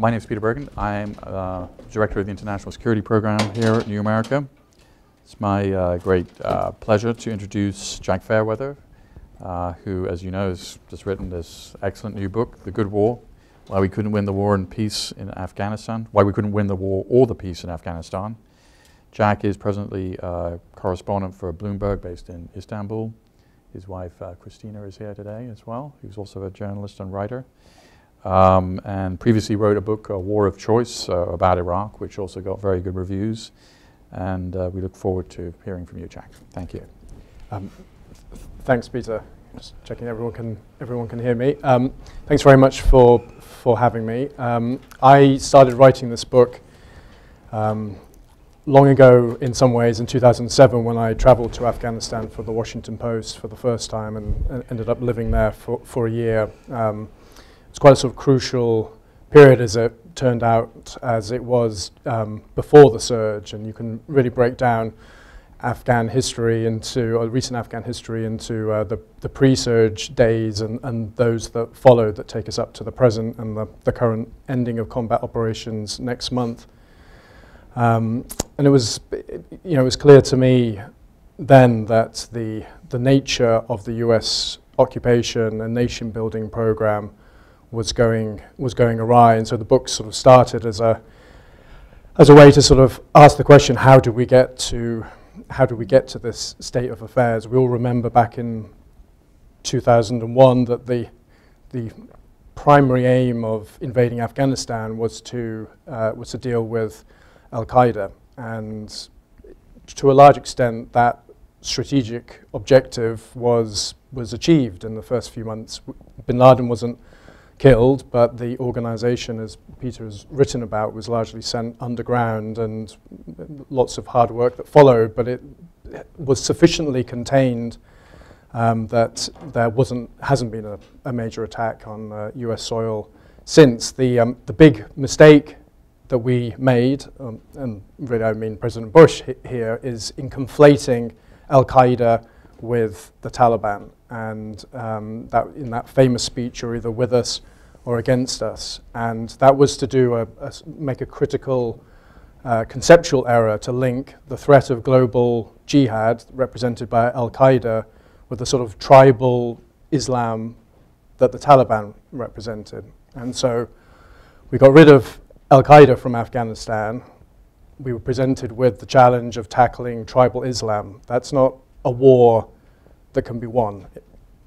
My name is Peter Bergen. I'm uh, Director of the International Security Program here at New America. It's my uh, great uh, pleasure to introduce Jack Fairweather, uh, who, as you know, has just written this excellent new book, The Good War, Why We Couldn't Win the War and Peace in Afghanistan, Why We Couldn't Win the War or the Peace in Afghanistan. Jack is presently a correspondent for Bloomberg based in Istanbul. His wife, uh, Christina, is here today as well, who's also a journalist and writer. Um, and previously wrote a book, War of Choice, uh, about Iraq, which also got very good reviews. And uh, we look forward to hearing from you, Jack. Thank you. Um, th thanks, Peter. Just checking everyone can everyone can hear me. Um, thanks very much for for having me. Um, I started writing this book um, long ago, in some ways, in 2007, when I traveled to Afghanistan for the Washington Post for the first time and, and ended up living there for for a year. Um, it's quite a sort of crucial period as it turned out as it was um, before the surge and you can really break down Afghan history into, or recent Afghan history into uh, the, the pre-surge days and, and those that followed that take us up to the present and the, the current ending of combat operations next month. Um, and it was, you know, it was clear to me then that the, the nature of the US occupation and nation building program was going was going awry, and so the book sort of started as a as a way to sort of ask the question: How do we get to how do we get to this state of affairs? We all remember back in 2001 that the the primary aim of invading Afghanistan was to uh, was to deal with Al Qaeda, and to a large extent, that strategic objective was was achieved in the first few months. Bin Laden wasn't killed, but the organization, as Peter has written about, was largely sent underground and lots of hard work that followed, but it was sufficiently contained um, that there wasn't, hasn't been a, a major attack on uh, US soil since. The, um, the big mistake that we made, um, and really I mean President Bush here, is in conflating Al-Qaeda with the Taliban. And um, that in that famous speech, you're either with us or against us. And that was to do a, a make a critical uh, conceptual error to link the threat of global jihad, represented by Al Qaeda, with the sort of tribal Islam that the Taliban represented. And so we got rid of Al Qaeda from Afghanistan. We were presented with the challenge of tackling tribal Islam. That's not a war that can be won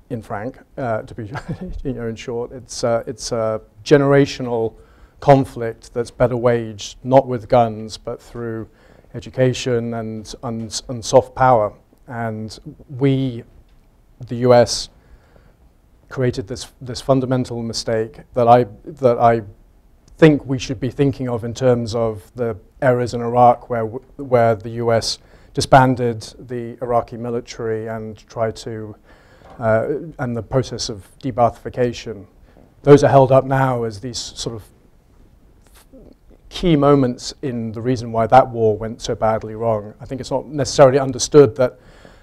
in Frank, uh, to be you know, in short. It's, uh, it's a generational conflict that's better waged not with guns but through education and, and, and soft power. And we, the US, created this, this fundamental mistake that I, that I think we should be thinking of in terms of the errors in Iraq where, where the US disbanded the Iraqi military and tried to uh, and the process of de-Baathification. Those are held up now as these sort of key moments in the reason why that war went so badly wrong. I think it's not necessarily understood that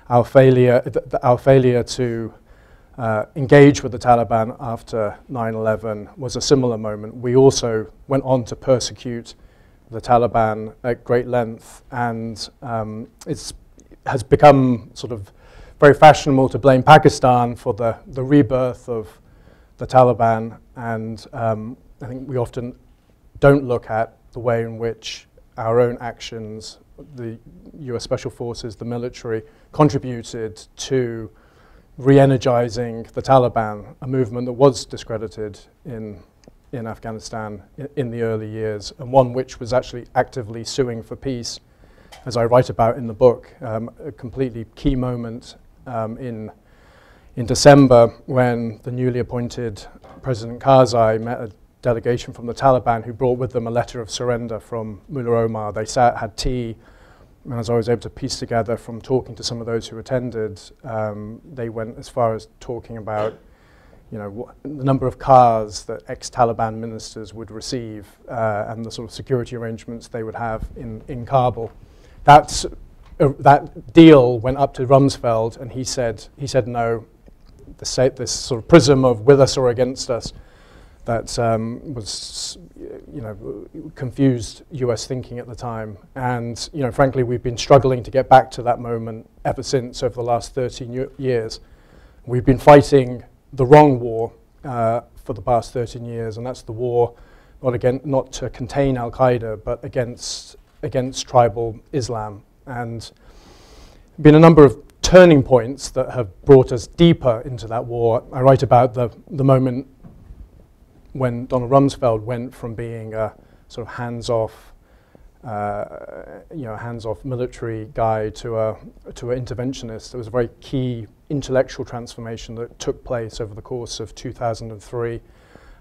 our failure, our failure to uh, engage with the Taliban after 9-11 was a similar moment. We also went on to persecute the Taliban at great length and um, has become sort of very fashionable to blame Pakistan for the, the rebirth of the Taliban, and um, I think we often don't look at the way in which our own actions, the US Special Forces, the military, contributed to re-energizing the Taliban, a movement that was discredited in, in Afghanistan in, the early years, and one which was actually actively suing for peace as I write about in the book, um, a completely key moment um, in, in December when the newly appointed President Karzai met a delegation from the Taliban who brought with them a letter of surrender from Mullah Omar. They sat, had tea, and as I was able to piece together from talking to some of those who attended, um, they went as far as talking about you know, the number of cars that ex-Taliban ministers would receive uh, and the sort of security arrangements they would have in, in Kabul. That's uh, that deal went up to Rumsfeld, and he said, he said no. The this sort of prism of with us or against us that um, was, you know, confused U.S. thinking at the time. And, you know, frankly, we've been struggling to get back to that moment ever since over the last 13 years. We've been fighting the wrong war uh, for the past 13 years, and that's the war not, again, not to contain Al Qaeda, but against, against tribal Islam. And been a number of turning points that have brought us deeper into that war. I write about the, the moment when Donald Rumsfeld went from being a sort of hands-off, uh, you know, hands-off military guy to a to an interventionist. There was a very key intellectual transformation that took place over the course of 2003.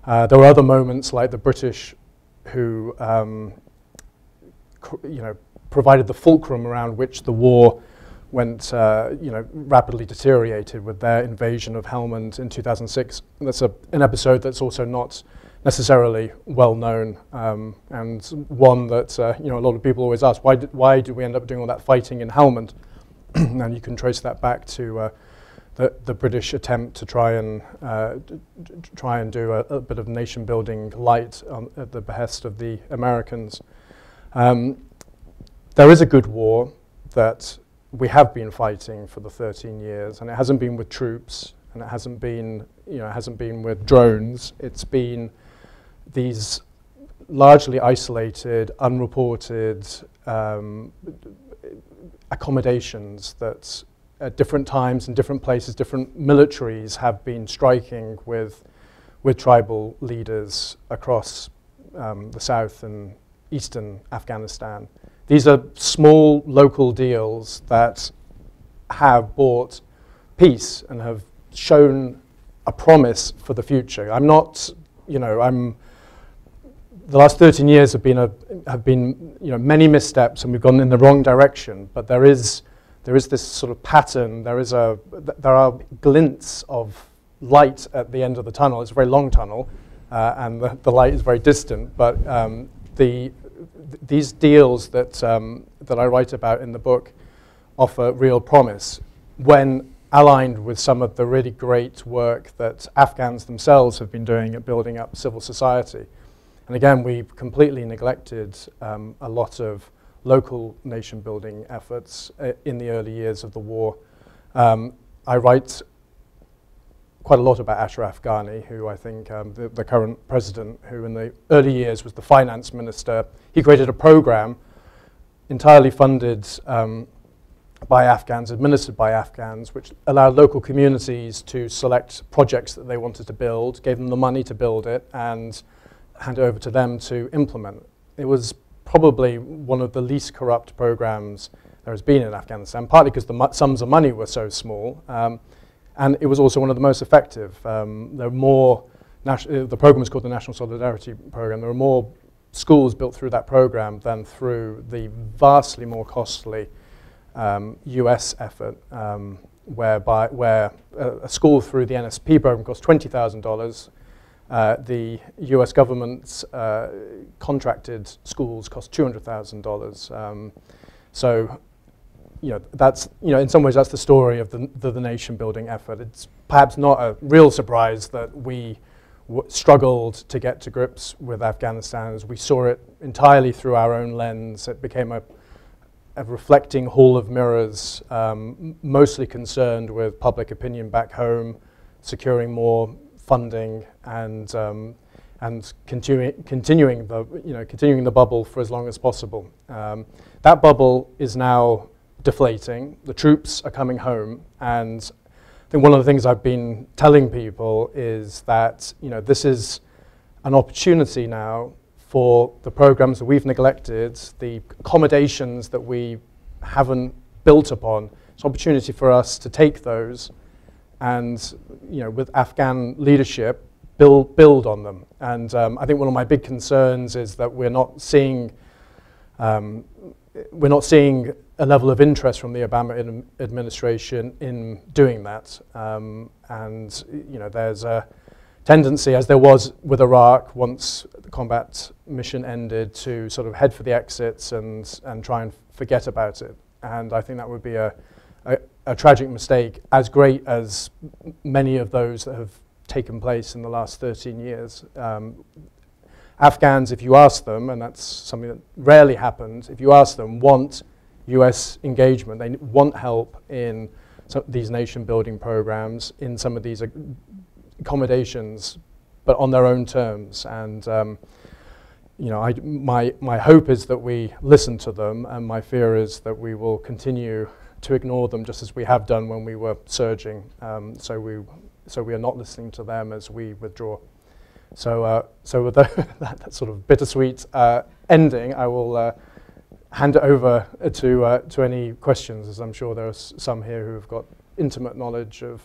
Uh, there were other moments like the British, who um, you know provided the fulcrum around which the war went, uh, you know, rapidly deteriorated with their invasion of Helmand in 2006. And that's a, an episode that's also not necessarily well known, um, and one that uh, you know a lot of people always ask, why did, why did we end up doing all that fighting in Helmand? and you can trace that back to uh, the, the British attempt to try and uh, try and do a, a, bit of nation building light on, at the behest of the Americans. Um, there is a good war that we have been fighting for the 13 years, and it hasn't been with troops, and it hasn't been, you know, hasn't been with drones. It's been these largely isolated, unreported um, accommodations that at different times in different places, different militaries have been striking with, with tribal leaders across um, the south and eastern Afghanistan. These are small local deals that have bought peace and have shown a promise for the future. I'm not, you know, I'm the last 13 years have been a, have been you know many missteps and we've gone in the wrong direction. But there is there is this sort of pattern. There is a th there are glints of light at the end of the tunnel. It's a very long tunnel, uh, and the, the light is very distant. But um, the th these deals that, um, that I write about in the book offer real promise when aligned with some of the really great work that Afghans themselves have been doing at building up civil society. And again, we've completely neglected um, a lot of local nation building efforts uh, in the early years of the war. Um, I write quite a lot about Ashraf Ghani, who I think um, the, the, current president, who in the early years was the finance minister, he created a program entirely funded um, by Afghans, administered by Afghans, which allowed local communities to select projects that they wanted to build, gave them the money to build it, and hand it over to them to implement. It was probably one of the least corrupt programs there has been in Afghanistan, partly because the sums of money were so small, um, and it was also one of the most effective. Um, there are more, uh, the program is called the National Solidarity Program. There are more schools built through that program than through the vastly more costly um, US effort, um, whereby, where a, a, school through the NSP program costs $20,000. Uh, the US government's uh, contracted schools cost $200,000. Um, so you know, that's, you know, in some ways that's the story of the, the, the nation building effort. It's perhaps not a real surprise that we struggled to get to grips with Afghanistan as we saw it entirely through our own lens. It became a, a reflecting hall of mirrors, um, mostly concerned with public opinion back home, securing more funding and, um, and continuing, continuing, the, you know, continuing the bubble for as long as possible. Um, that bubble is now deflating. The troops are coming home, and I think one of the things I've been telling people is that you know this is an opportunity now for the programs that we've neglected, the accommodations that we haven't built upon. It's an opportunity for us to take those and, you know, with Afghan leadership, build, build on them. And um, I think one of my big concerns is that we're not seeing um, we're not seeing a level of interest from the Obama administration in doing that. Um, and you know, there's a tendency, as there was with Iraq, once the combat mission ended, to sort of head for the exits and, and try and forget about it. And I think that would be a, a, a tragic mistake, as great as many of those that have taken place in the last 13 years. Um, Afghans, if you ask them, and that's something that rarely happens, if you ask them, want US engagement. They want help in these nation building programs, in some of these accommodations, but on their own terms. And um, you know, I, my, my hope is that we listen to them, and my fear is that we will continue to ignore them just as we have done when we were surging. Um, so, we, so we are not listening to them as we withdraw. So, uh, so with that, that, sort of bittersweet uh, ending, I will uh, hand it over to, uh, to any questions, as I'm sure there are some here who have got intimate knowledge of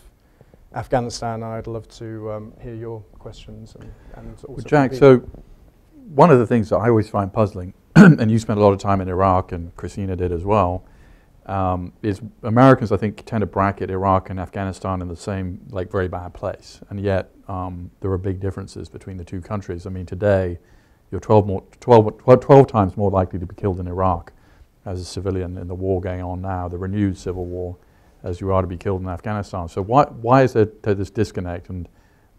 Afghanistan. I'd love to um, hear your questions. And, and also well, Jack, so one of the things that I always find puzzling, and you spent a lot of time in Iraq, and Christina did as well, um, is Americans, I think, tend to bracket Iraq and Afghanistan in the same, like, very bad place. And yet, um, there are big differences between the two countries. I mean, today, you're 12, more, 12, 12 times more likely to be killed in Iraq as a civilian in the war going on now, the renewed civil war, as you are to be killed in Afghanistan. So why, why is there this disconnect? And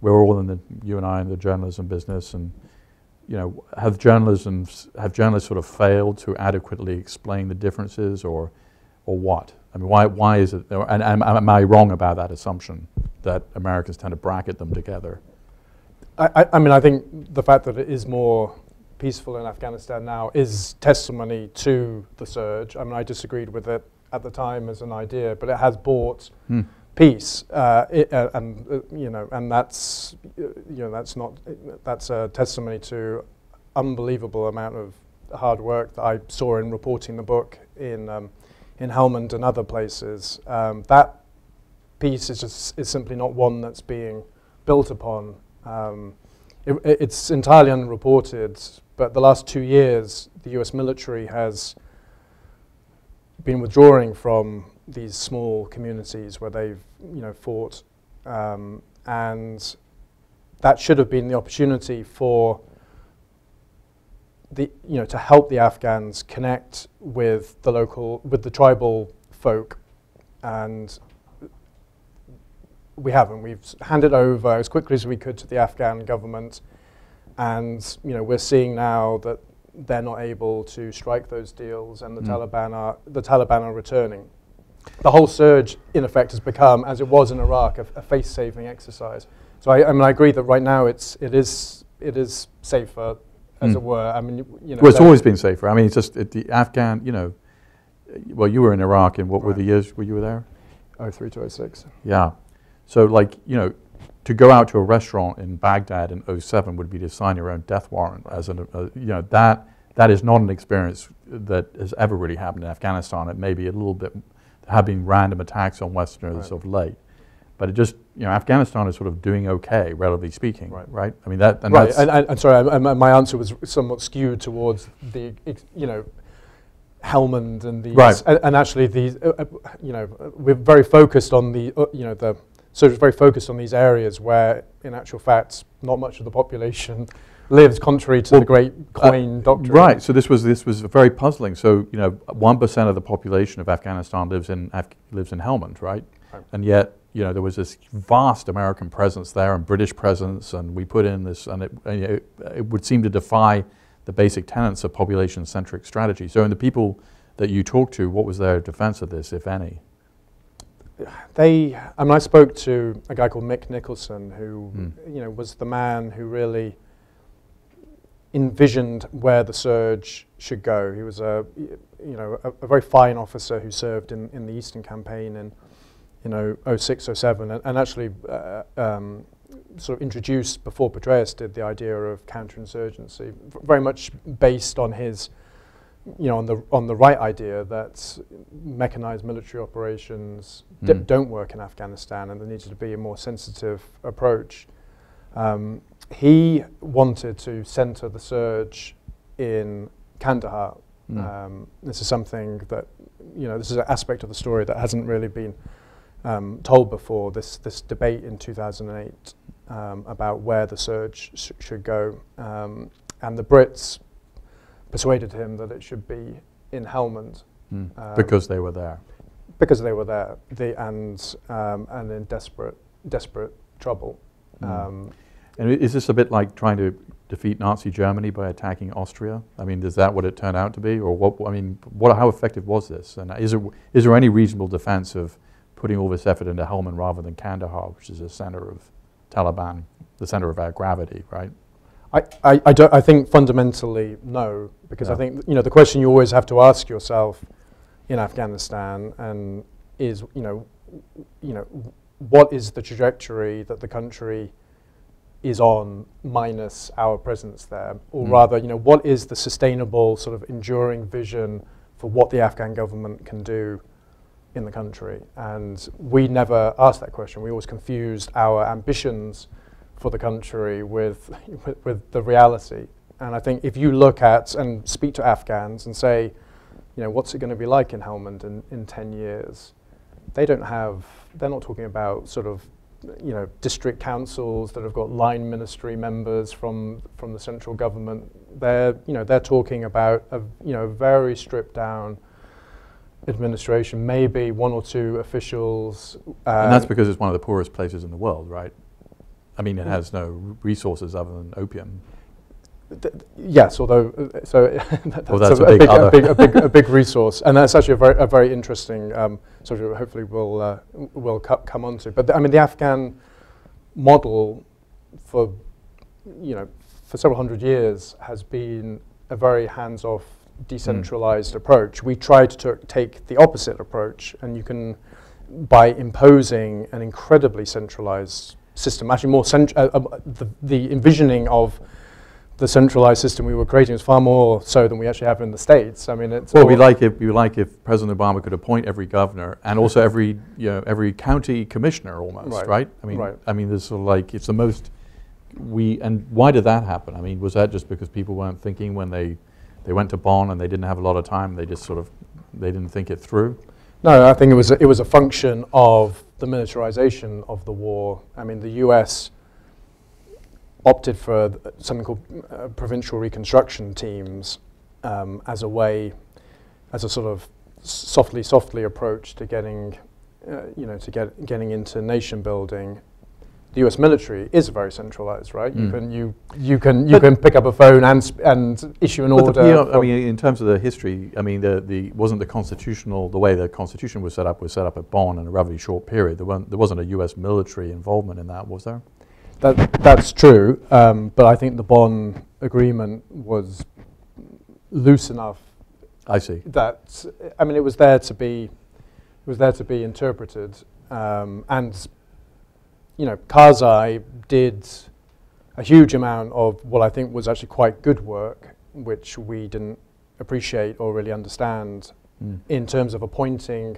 we're all in the, you and I, in the journalism business, and you know, have journalism, have journalists sort of failed to adequately explain the differences, or, or what? I mean, why, why is it, and, and am I wrong about that assumption that Americans tend to bracket them together? I, I mean, I think the fact that it is more peaceful in Afghanistan now is testimony to the surge. I mean, I disagreed with it at the time as an idea, but it has brought hmm. peace, uh, it, uh, and uh, you know, and that's you know, that's not that's a testimony to unbelievable amount of hard work that I saw in reporting the book in um, in Helmand and other places. Um, that piece is just is simply not one that's being built upon. Um, it, it's entirely unreported, but the last two years, the US military has been withdrawing from these small communities where they've you know, fought. Um, and that should have been the opportunity for the, you know, to help the Afghans connect with the local, with the tribal folk. And we haven't. We've handed over as quickly as we could to the Afghan government. And you know, we're seeing now that they're not able to strike those deals, and the mm. Taliban are the Taliban are returning. The whole surge, in effect, has become, as it was in Iraq, a, a face-saving exercise. So I, I, mean, I agree that right now it's it is it is safer, as mm. it were. I mean, you, know. Well, it's always been safer. I mean, it's just it, the Afghan, you know. Well, you were in Iraq, and what right. were the years were you were there? 03 to 06. Yeah. So, like, you know, to go out to a restaurant in Baghdad in 07 would be to sign your own death warrant. As an, uh, you know, that that is not an experience that has ever really happened in Afghanistan. It may be a little bit, there have been random attacks on Westerners right. of late. But it just, you know, Afghanistan is sort of doing okay, relatively speaking, right? right? I mean, that, and right. And, and, and, sorry, I, I, my answer was somewhat skewed towards the, you know, Helmand and these, right. and, and actually these, uh, uh, you know, we're very focused on the, uh, you know, the so it's very focused on these areas where, in actual fact, not much of the population lives, contrary to well, the great COIN uh, doctrine. Right. So this was this was very puzzling. So you know, one percent of the population of Afghanistan lives in Af lives in Helmand, right? right? And yet, you know, there was this vast American presence there and British presence, and we put in this, and it, and it, it would seem to defy the basic tenets of population-centric strategy. So, in the people that you talked to, what was their defense of this, if any? they, I mean, I spoke to a guy called Mick Nicholson, who, mm. you know, was the man who really envisioned where the surge should go. He was a, you know, a, a very fine officer who served in, in the Eastern Campaign in, you know, 06, 07, and, and actually uh, um, sort of introduced before Petraeus did the idea of counterinsurgency, very much based on his you know, on the on the right idea that mechanized military operations mm. don't work in Afghanistan, and there needs to be a more sensitive approach. Um, he wanted to center the surge in Kandahar. Mm. Um, this is something that you know, this is an aspect of the story that hasn't really been um, told before. This this debate in 2008 um, about where the surge sh should go, um, and the Brits persuaded him that it should be in Helmand. Mm. Because they were there. Because they were there, the, and um, and in desperate desperate trouble. Mm. Um, And is this a bit like trying to defeat Nazi Germany by attacking Austria? I mean, is that what it turned out to be, or what? I mean, what, how effective was this? And is there is there any reasonable defense of putting all this effort into Helmand rather than Kandahar, which is the center of Taliban, the center of our gravity, right? I, I, I, don't, I think fundamentally no, because I think you know the question you always have to ask yourself in Afghanistan and is you know you know what is the trajectory that the country is on minus our presence there, or Mm. rather you know what is the sustainable sort of enduring vision for what the Afghan government can do in the country, and we never asked that question. We always confused our ambitions for the country with, with, with the reality. And I think if you look at and speak to Afghans and say, you know, what's it going to be like in Helmand in, in 10 years? They don't have, they're not talking about sort of, you know, district councils that have got line ministry members from, from the central government. They're, you know, they're talking about a, you know, very stripped down administration, maybe one or two officials. and that's um, because it's one of the poorest places in the world, right? I mean, it has no resources other than opium. Th- Yes, although uh, so that's, Well, that's a a, big a big, a big, a big resource, and that's actually a very, a very interesting um, subject. Hopefully, we'll uh, we'll co- come on to. But I mean, the Afghan model for you know for several hundred years has been a very hands-off, decentralized approach. We tried to take the opposite approach, and you can by imposing an incredibly centralized system, actually more cent- uh, uh, the, the envisioning of the centralized system we were creating was far more so than we actually have in the states. I mean, it's Well, we like if we like if President Obama could appoint every governor and also every you know every county commissioner almost, Right. right? I mean, Right. I mean, there's sort of like it's the most we and why did that happen? I mean, was that just because people weren't thinking when they they went to Bonn and they didn't have a lot of time? They just sort of they didn't think it through. No, I think it was a, it was a function of the militarization of the war. I mean, the U.S. opted for something called uh, provincial reconstruction teams um, as a way, as a sort of softly, softly approach to getting, uh, you know, to get getting into nation building. The U.S. military is very centralized, right? You Mm. can you you can you But- can pick up a phone and sp- and issue an order. the, you know, I mean, in terms of the history, I mean, the, the wasn't the constitutional the way the constitution was set up was set up at Bonn in a relatively short period. There, weren't, there wasn't a U.S. military involvement in that, was there? That, that's true, um, but I think the Bonn agreement was loose enough I see. that I mean it was there to be it was there to be interpreted, um, and you know Karzai did a huge amount of what I think was actually quite good work, which we didn't appreciate or really understand Mm. in terms of appointing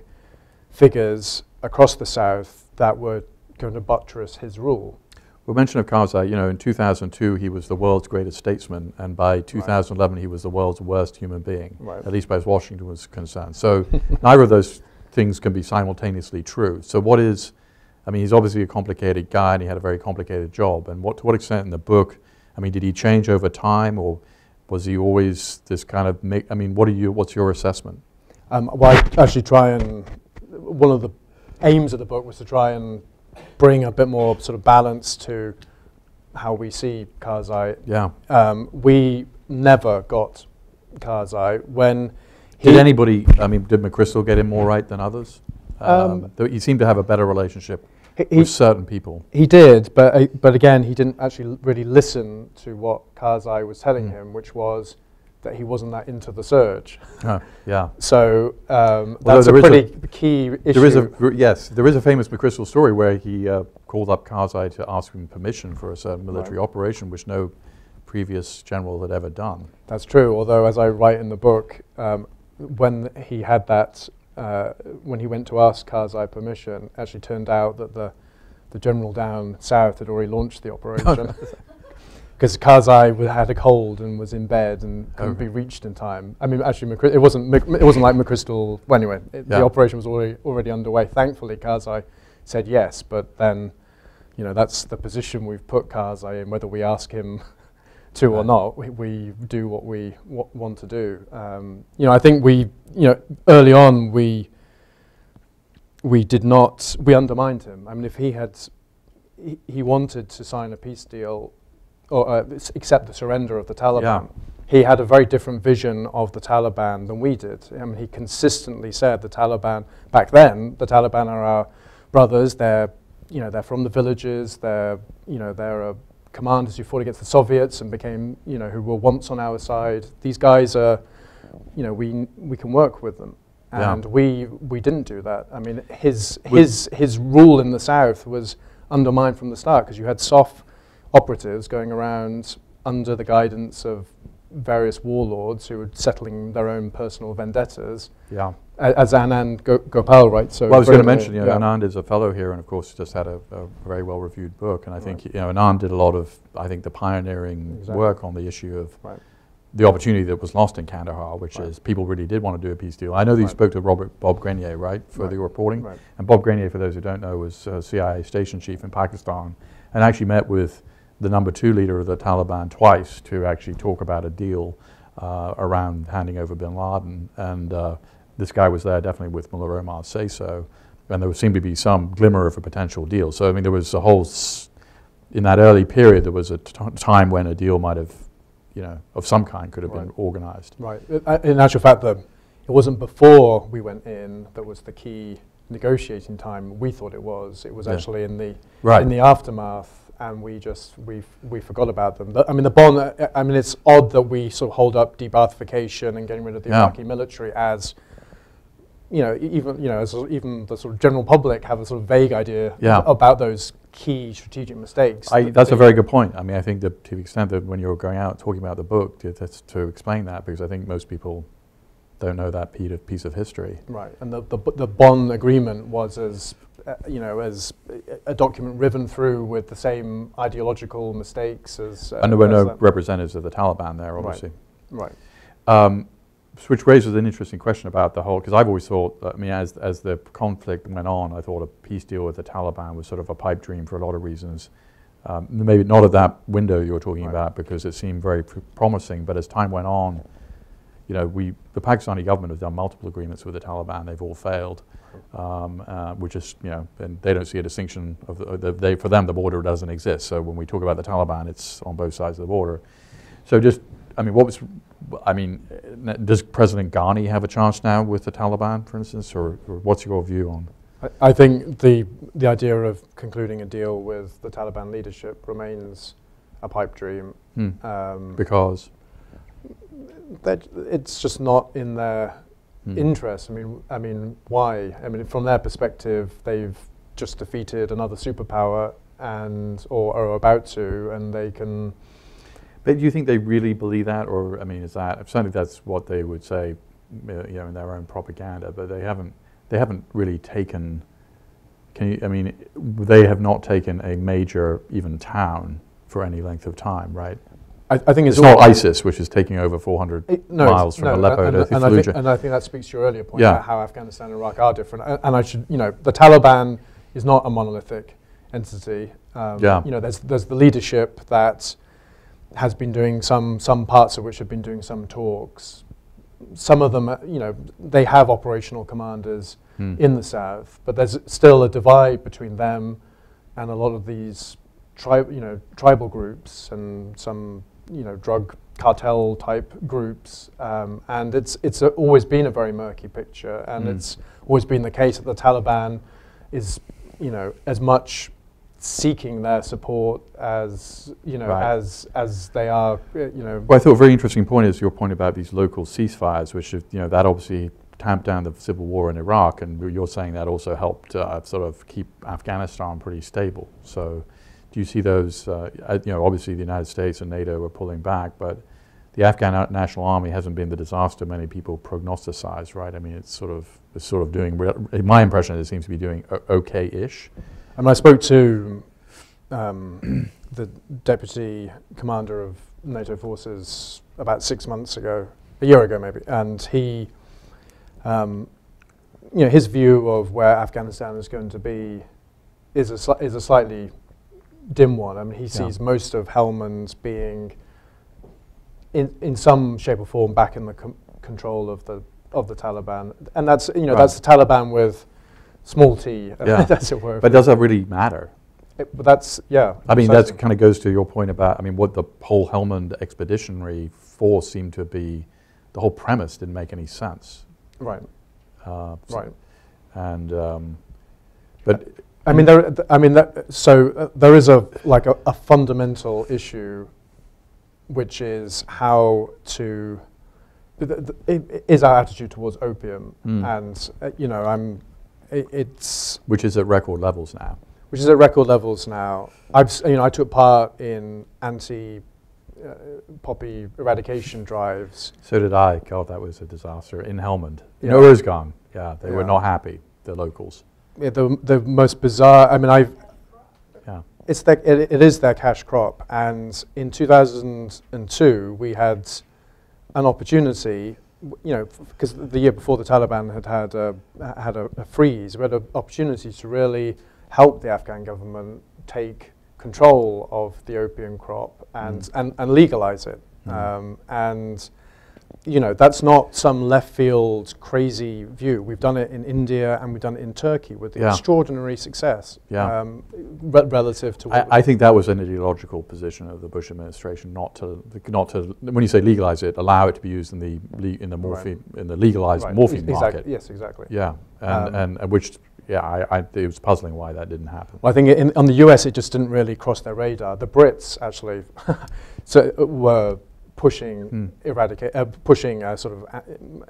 figures across the south that were going to buttress his rule. Well, mention of Karzai, you know, in 2002 he was the world's greatest statesman, and by 2011 he was the world's worst human being, Right. at least as Washington was concerned. So neither of those things can be simultaneously true. So what is, I mean, he's obviously a complicated guy and he had a very complicated job. And what, to what extent in the book, I mean, did he change over time or was he always this kind of, make, I mean, what are you, what's your assessment? Um, well, I actually try and one of the aims of the book was to try and bring a bit more sort of balance to how we see Karzai. Yeah. Um, we never got Karzai when Did anybody, I mean, did McChrystal get him more right than others? Um, th- he seemed to have a better relationship he, with certain people. he did, but uh, but again, he didn't actually really listen to what Karzai was telling Mm. him, which was that he wasn't that into the surge. Oh, yeah. So um, that's a is a- pretty key issue. There is a yes, there is a famous McChrystal story where he uh, called up Karzai to ask him permission for a certain military operation, which no previous general had ever done. That's true. Although, as I write in the book, um, when he had that, uh, when he went to ask Karzai permission, actually turned out that the the general down south had already launched the operation because Karzai w- had a cold and was in bed and couldn't Oh. be reached in time. I mean, actually, McChr- it wasn't Mc- it wasn't like McChrystal. Well, anyway, it, Yeah. the operation was already already underway. Thankfully, Karzai said yes, but then. You know that's the position we've put Karzai in. Whether we ask him to or not, we, we do what we w- want to do. Um, you know, I think we, you know, early on we we did not we undermined him. I mean, if he had he, he wanted to sign a peace deal or uh, accept the surrender of the Taliban. He had a very different vision of the Taliban than we did. I mean, he consistently said the Taliban back then, the Taliban are our brothers. They're, you know, they're from the villages. They're, you know, they're uh, commanders who fought against the Soviets and became, you know, who were once on our side. These guys are, you know, we we can work with them. Yeah. And we we didn't do that. I mean, his his his rule in the south was undermined from the start because you had soft operatives going around under the guidance of various warlords who were settling their own personal vendettas, Yeah. As Anand Gopal writes. So Well, I was going to mention, you know, Yeah. Anand is a fellow here, and of course, just had a, a very well-reviewed book. And I think Right. you know, Anand did a lot of, I think, the pioneering Exactly. work on the issue of Right. the opportunity that was lost in Kandahar, which Right. is people really did want to do a peace deal. I know that you spoke to Robert Bob Grenier, right, for Right. the reporting. Right. And Bob Grenier, for those who don't know, was uh, CIA station chief in Pakistan, and actually met with the number two leader of the Taliban twice to actually talk about a deal uh, around handing over Bin Laden. And uh, this guy was there definitely with Mullah Omar say so, and there seemed to be some glimmer of a potential deal. So I mean, there was a whole s- in that early period, there was a t- time when a deal might have, you know, of some kind could have been organized. Right. In actual fact, the, it wasn't before we went in that was the key negotiating time. We thought it was. It was Yeah. actually in the Right. in the aftermath, and we just we we forgot about them. The- I mean, the Bonn. I mean, it's odd that we sort of hold up de-Baathification and getting rid of the Yeah. Iraqi military as. You know, even you know, as even the sort of general public have a sort of vague idea Yeah. about those key strategic mistakes. I, that that's a very good point. I mean, I think that to the extent that when you're going out talking about the book, to, to explain that because I think most people don't know that piece of, history. Right, and the, the, the Bonn agreement was as, uh, you know, as a document riven through with the same ideological mistakes as. Uh, and there were no that. representatives of the Taliban there, Right. obviously. Right, Um, which raises an interesting question about the whole, because I've always thought, I mean, as, as the conflict went on, I thought a peace deal with the Taliban was sort of a pipe dream for a lot of reasons. Um, maybe not at that window you were talking Right. about because it seemed very pr- promising, but as time went on, you know, we, the Pakistani government has done multiple agreements with the Taliban, they've all failed, um, uh, which is, you know, and they don't see a distinction of, the, the, they, for them the border doesn't exist. So when we talk about the Taliban, it's on both sides of the border. So just, I mean, what was, I mean, does President Ghani have a chance now with the Taliban, for instance, or, or what's your view on? I, I think the the idea of concluding a deal with the Taliban leadership remains a pipe dream. Hmm. Um, Because, that it's just not in their hmm, interest. I mean, I mean, why? I mean, from their perspective, they've just defeated another superpower and or are about to, and they can. But do you think they really believe that, or I mean, is that certainly that's what they would say, uh, you know, in their own propaganda, but they haven't, they haven't really taken. Can you? I mean, they have not taken a major even town for any length of time, right? I, I think It's, it's, not all- ISIS, which is taking over 400 It- no, miles from no, Aleppo and, to and I think, Fallujah. and I think that speaks to your earlier point Yeah. about how Afghanistan and Iraq are different. And, and I should, you know, the Taliban is not a monolithic entity. Um, Yeah. You know, there's there's the leadership that has been doing some some parts of which have been doing some talks. Some of them, uh, you know, they have operational commanders Hmm. in the south, but there's still a divide between them and a lot of these tri- you know, tribal groups and some you know, drug cartel type groups. Um, and it's, it's a, always been a very murky picture. And Mm. it's always been the case that the Taliban is, you know, as much seeking their support as, you know, Right. as, as they are, uh, you know, Well, I thought a very interesting point is your point about these local ceasefires, which have, you know that obviously tamped down the civil war in Iraq, and you're saying that also helped uh, sort of keep Afghanistan pretty stable. So, do you see those? Uh, uh, you know, obviously the United States and NATO are pulling back, but the Afghan National Army hasn't been the disaster many people prognosticized, right? I mean, it's sort of it's sort of doing. My impression is it seems to be doing okay-ish. And I spoke to um, the deputy commander of NATO forces about six months ago, a year ago maybe, and he, um, you know, his view of where Afghanistan is going to be is a is a slightly dim one. I mean, he Yeah. sees most of Helmand being, in in some shape or form, back in the com- control of the of the Taliban, and that's you know Right. that's the Taliban with small t, Yeah. as it were. But does that really matter? It- but that's yeah. I mean, that kind of goes to your point about, I mean, what the whole Helmand expeditionary force seemed to be, the whole premise didn't make any sense. right, Uh, s- right. And, um, but, I mean, there. I mean, that, so uh, there is a like a, a fundamental issue, which is how to. th- th- th- is our attitude towards opium, Mm. and uh, you know, I'm. It's which is at record levels now. which is at record levels now. I've you know I took part in anti. Uh, poppy eradication drives. So did I. God, that was a disaster in Helmand. Yeah. Nora's gone. Yeah, they were not happy, the locals. Yeah, the the most bizarre. I mean, I've Yeah. it's their, it, it is their cash crop. And in 2002, we had an opportunity, you know, because the year before the Taliban had had a, had a, a freeze, we had an opportunity to really help the Afghan government take control of the opium crop and, Mm. and, and legalize it. Mm. Um, and you know, that's not some left field crazy view. We've done it in India and we've done it in Turkey with Yeah. extraordinary success Yeah. um, re- relative to what I, I think that was an ideological position of the Bush administration, not to, not to, when you say legalize it, allow it to be used in the, le- in the Right. morphine, in the legalized Right, morphine ex- exact- market. Yes, exactly. Yeah, and, Um, and, and which, yeah, I, I, it was puzzling why that didn't happen. Well, I think in, on the US, it just didn't really cross their radar. The Brits actually so, uh, were pushing Mm. eradicate, uh, pushing a sort of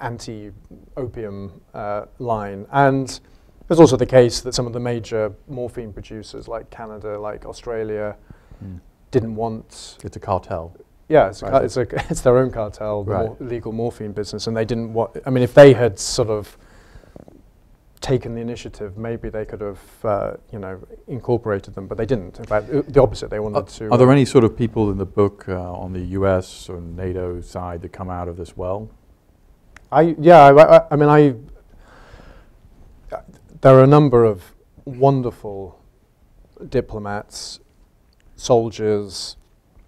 anti-opium uh, line, and there's also the case that some of the major morphine producers, like Canada, like Australia, Mm. didn't want. It's a cartel. Yeah, it's, Right. car- it's, a, it's their own cartel, the Right. mor- legal morphine business, and they didn't want. I mean, if they had sort of taken the initiative, maybe they could have, uh, you know, incorporated them, but they didn't. In fact, uh, the opposite. They wanted Are, to. are there uh, any sort of people in the book uh, on the U.S. or NATO side that come out of this well? I yeah. I, I, I mean, I. uh, There are a number of wonderful diplomats, soldiers,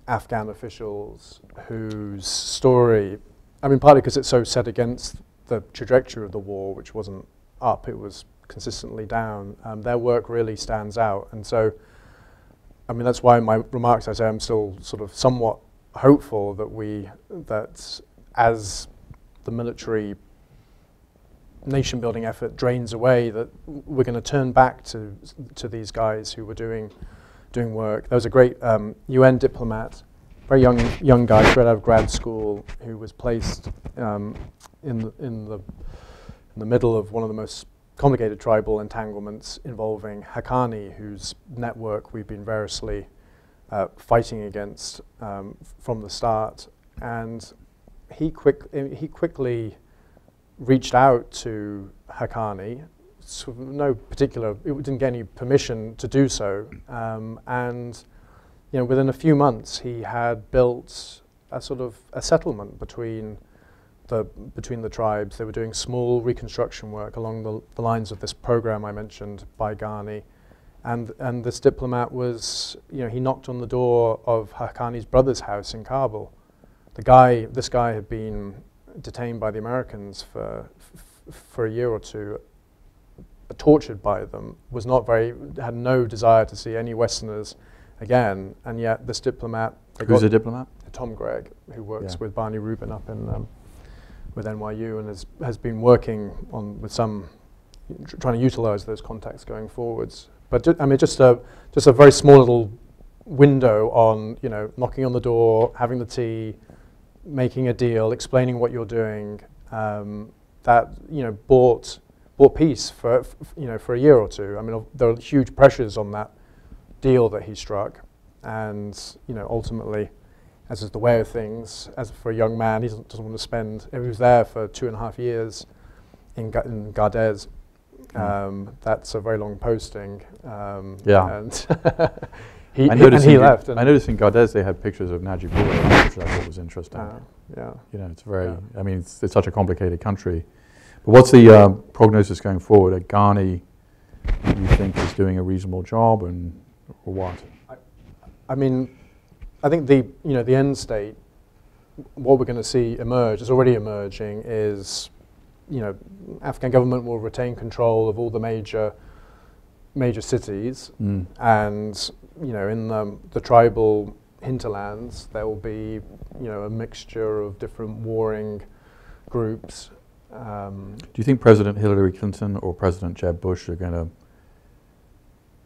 Afghan officials whose story. I mean, partly because it's so set against the trajectory of the war, which wasn't up; it was consistently down. Um, their work really stands out, and so. I mean, that's why in my remarks I say I'm still sort of somewhat hopeful that we that as the military nation building effort drains away that we're going to turn back to to these guys who were doing doing work. There was a great um, UN diplomat, very young young guy straight out of grad school who was placed um, in the in the in the middle of one of the most complicated tribal entanglements involving Haqqani, whose network we've been variously uh, fighting against um, from the start, and he quick uh, he quickly reached out to of no particular, it didn't get any permission to do so, um, and you know within a few months he had built a sort of a settlement between the between the tribes. They were doing small reconstruction work along the, the lines of this program I mentioned by Ghani. And, and this diplomat was, you know, he knocked on the door of Haqqani's brother's house in Kabul. The guy, this guy had been detained by the Americans for, f- for a year or two, tortured by them, was not very, had no desire to see any Westerners again. And yet this diplomat, Who's a diplomat? Tom Gregg, who works Yeah. with Barney Rubin up in um, with NYU and has has been working on with some trying to utilize those contacts going forwards. But I mean, just a just a very small little window on you know knocking on the door, having the tea, making a deal, explaining what you're doing. Um, that you know bought bought peace for you know for a year or two. I mean, there are huge pressures on that deal that he struck, and you know ultimately as is the way of things, as for a young man, he doesn't, doesn't want to spend. He was there for two and a half years in, Ga- in Gardez. Mm. Um, that's a very long posting. Um, Yeah. and he, I he- and noticed he in, left. And I noticed in Gardez they had pictures of Najib which I thought was interesting. uh, yeah. you know, it's very, Yeah. I mean, it's, it's such a complicated country. But what's the uh, prognosis going forward? At Ghani, you think is doing a reasonable job, and or what? I mean, I think the you know the end state, what we're going to see emerge is already emerging is, you know, Afghan government will retain control of all the major major cities, Mm. and you know, in the, the tribal hinterlands, there will be you know a mixture of different warring groups. Um, Do you think President Hillary Clinton or President Jeb Bush are going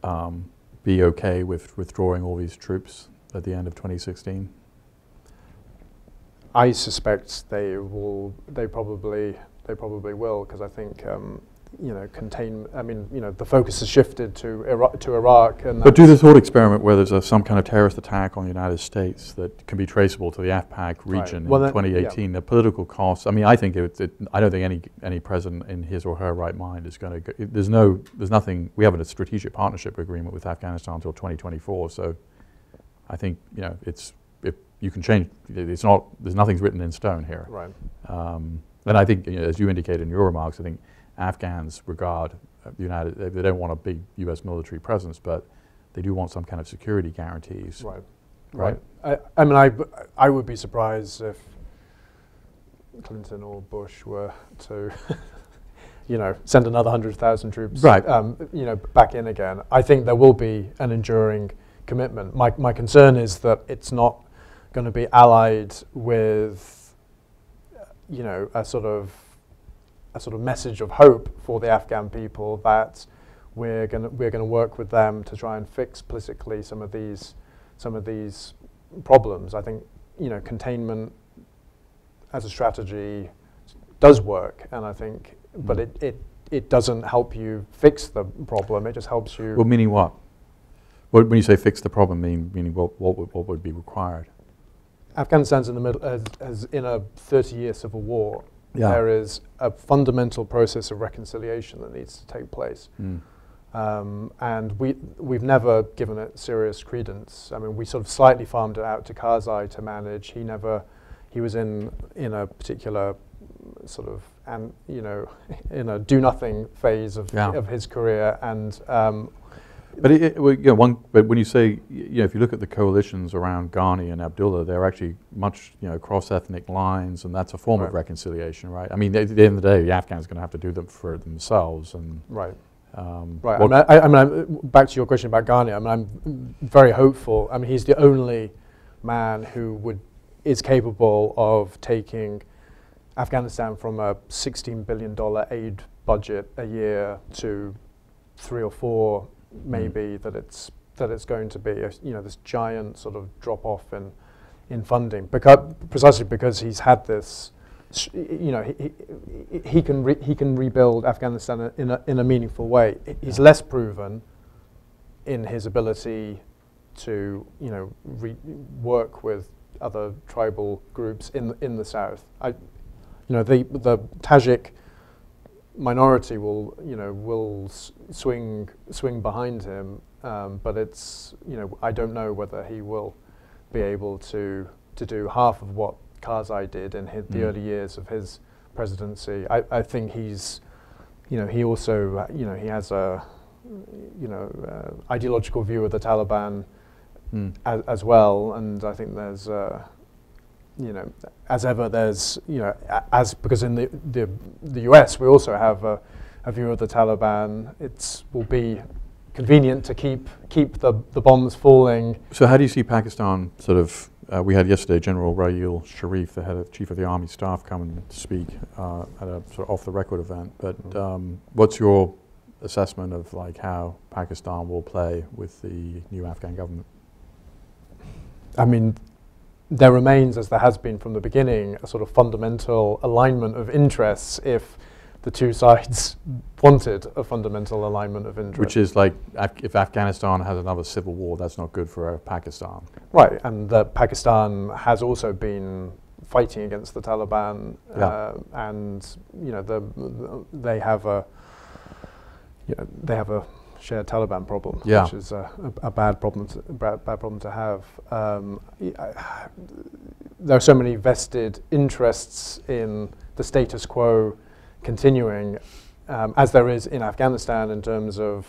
to um, be okay with withdrawing all these troops at the end of 2016? I suspect they will. They probably. They probably will because I think um, you know contain. I mean, you know, the focus has shifted to Iraq. To Iraq, and But do the thought experiment where there's a, some kind of terrorist attack on the United States that can be traceable to the AfPak Right. region Well, in that- yeah. 2018. The political costs. I mean, I think it, it, I don't think any any president in his or her right mind is going to. There's no. There's nothing. We haven't a strategic partnership agreement with Afghanistan until 2024. So, I think you know it's if you can change. It's not. There's nothing's written in stone here. right. Um, and I think, you know, as you indicated in your remarks, I think Afghans regard the United. They, they don't want a big U.S. military presence, but they do want some kind of security guarantees. Right. Right. Right. I, I mean, I, I would be surprised if Clinton or Bush were to, you know, send another 100,000 troops, Right. um, you know, back in again. I think there will be an enduring commitment. My, my concern is that it's not going to be allied with, you know, a sort of a sort of message of hope for the Afghan people that we're going to we're going to work with them to try and fix politically some of these some of these problems. I think you know containment as a strategy does work, and I think, but Mm. it, it it doesn't help you fix the problem. It just helps you. Well, meaning what? What? When you say fix the problem, mean meaning what? What would, what would be required? Afghanistan's in the middle, as, as in a 30-year civil war. Yeah. There is a fundamental process of reconciliation that needs to take place. Mm. Um, and we, we've never given it serious credence. I mean, we sort of slightly farmed it out to Karzai to manage. He never, he was in, in a particular sort of, and you know, in a do nothing phase of, Yeah. of his career. And um, But it, it, well, you know, one. But when you say, you know, if you look at the coalitions around Ghani and Abdullah, they're actually much, you know, cross-ethnic lines, and that's a form of reconciliation, right? I mean, at the end of the day, the Afghans are going to have to do them for themselves, and right. um, Right. I mean, I, I mean, I'm- back to your question about Ghani. I mean, I'm very hopeful. I mean, he's the only man who would is capable of taking Afghanistan from a 16 billion dollar aid budget a year to three or four, maybe that it's that it's going to be. A, you know, this giant sort of drop off in in funding, because precisely because he's had this. You know, he, he, he can re, he can rebuild Afghanistan in a in a meaningful way. He's less proven in his ability to you know re- work with other tribal groups in in the south. I, you know, the the Tajik minority will you know will s- swing swing behind him, um, but it's you know I don't know whether he will be able to to do half of what Karzai did in his, the Mm. early years of his presidency. I, I think he's you know he also uh, you know he has a you know uh, ideological view of the Taliban Mm. as, as well, and I think there's, uh, you know, as ever, there's, you know, as because in the the, the U.S. we also have a, a view of the Taliban. It will be convenient to keep keep the, the bombs falling. So how do you see Pakistan sort of, uh, we had yesterday General Raheel Sharif, the head of, chief of the army staff, come and speak uh, at a sort of off-the-record event. But Mm. um, what's your assessment of like how Pakistan will play with the new Afghan government? I mean, there remains, as there has been from the beginning, a sort of fundamental alignment of interests if the two sides wanted a fundamental alignment of interests. Which is like, Af- if Afghanistan has another civil war, that's not good for uh, Pakistan. Right, and that Pakistan has also been fighting against the Taliban, Yeah. uh, and you know the, the, they have a you know, they have a shared Taliban problem, Yeah. which is a, a, a bad problem to bad, bad problem to have. Um, I- there are so many vested interests in the status quo continuing, um, as there is in Afghanistan in terms of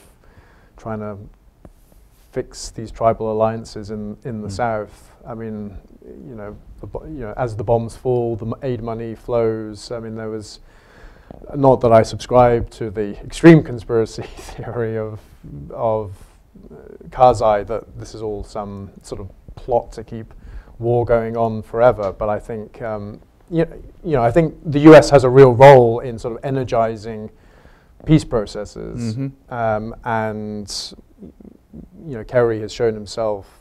trying to fix these tribal alliances in, in the Mm. south. I mean, you know, the, you know, as the bombs fall, the aid money flows. I mean, there was not that I subscribe to the extreme conspiracy theory of of uh, Karzai that this is all some sort of plot to keep war going on forever. But I think um, you, you know I think the U.S. has a real role in sort of energizing peace processes, Mhm. um, and you know Kerry has shown himself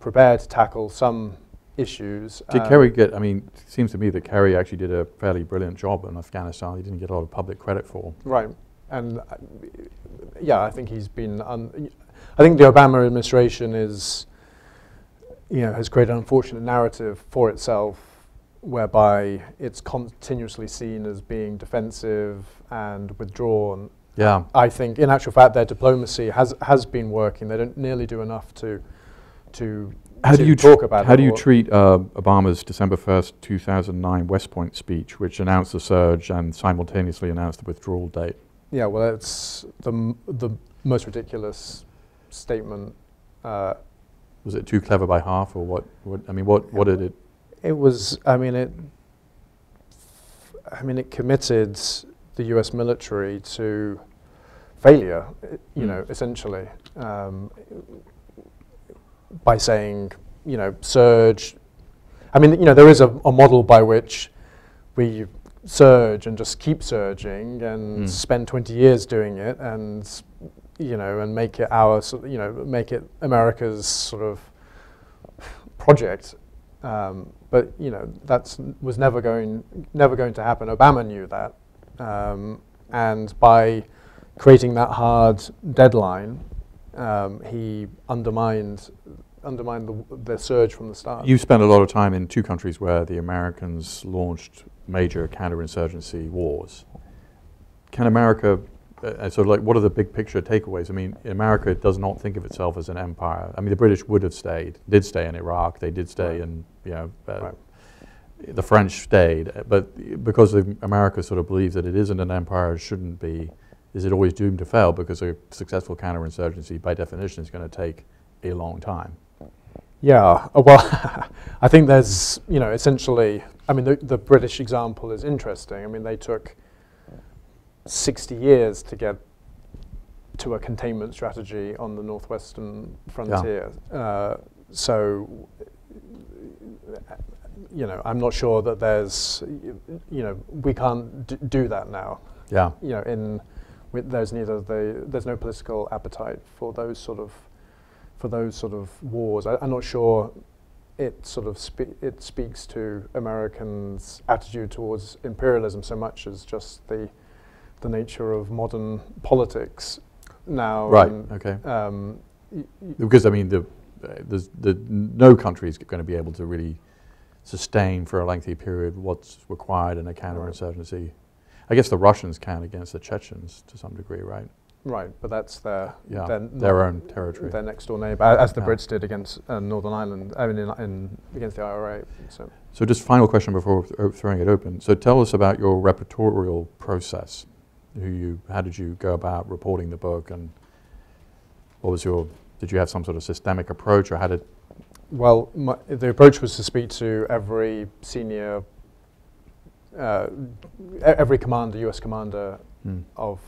prepared to tackle some issues. Did um, Kerry get, I mean, it seems to me that Kerry actually did a fairly brilliant job in Afghanistan. He didn't get a lot of public credit for. Right, and uh, yeah, I think he's been. Un- I think the Obama administration is, you know, has created an unfortunate narrative for itself, whereby it's continuously seen as being defensive and withdrawn. Yeah. I think, in actual fact, their diplomacy has has been working. They don't nearly do enough to to, How do you talk about How do you treat uh, Obama's December 1st, 2009 West Point speech, which announced the surge and simultaneously announced the withdrawal date? Yeah, well, it's the m- the most ridiculous statement. Uh, Was it too clever by half, or what? what I mean, what, what did it? It was. I mean, it. I mean, it committed the U.S. military to failure. You Mm. know, essentially, um, by saying, you know, surge. I mean, you know, there is a, a model by which we surge and just keep surging and Mm. spend 20 years doing it and you know and make it our you know make it America's sort of project um, but you know that was never going never going to happen Obama knew that um, and by creating that hard deadline um, he undermined undermined the, the surge from the start You spent a lot of time in two countries where the Americans launched major counterinsurgency wars. Can America, uh, sort of like, what are the big picture takeaways? I mean, America does not think of itself as an empire. I mean, the British would have stayed, did stay in Iraq, they did stay Right. in, you know, uh, Right. the French stayed, but because America sort of believes that it isn't an empire, it shouldn't be, is it always doomed to fail? Because a successful counterinsurgency, by definition, is going to take a long time. Yeah, uh, well, I think there's, you know, essentially, I mean, the, the British example is interesting. I mean, they took 60 years to get to a containment strategy on the northwestern frontier. Uh, so, you know, I'm not sure that there's, you know, we can't d- do that now. Yeah. You know, in there's neither the there's no political appetite for those sort of for those sort of wars. I, I'm not sure it sort of spe- it speaks to Americans' attitude towards imperialism so much as just the the nature of modern politics now. Right, and, okay. Um, Because I mean, the, there's, the no country is going to be able to really sustain for a lengthy period what's required in a counterinsurgency. I guess the Russians can against the Chechens to some degree, right? Right, but that's their Yeah, their, their own territory. their next door neighbour, as the Yeah. Brits did against uh, Northern Ireland. I mean, in, in against the IRA. So. So just final question before throwing it open. So tell us about your repertorial process. Who you, how did you go about reporting the book, and what was your? Did you have some sort of systemic approach, or how did? Well, my, the approach was to speak to every senior, uh, every commander, U.S. commander Hmm. of,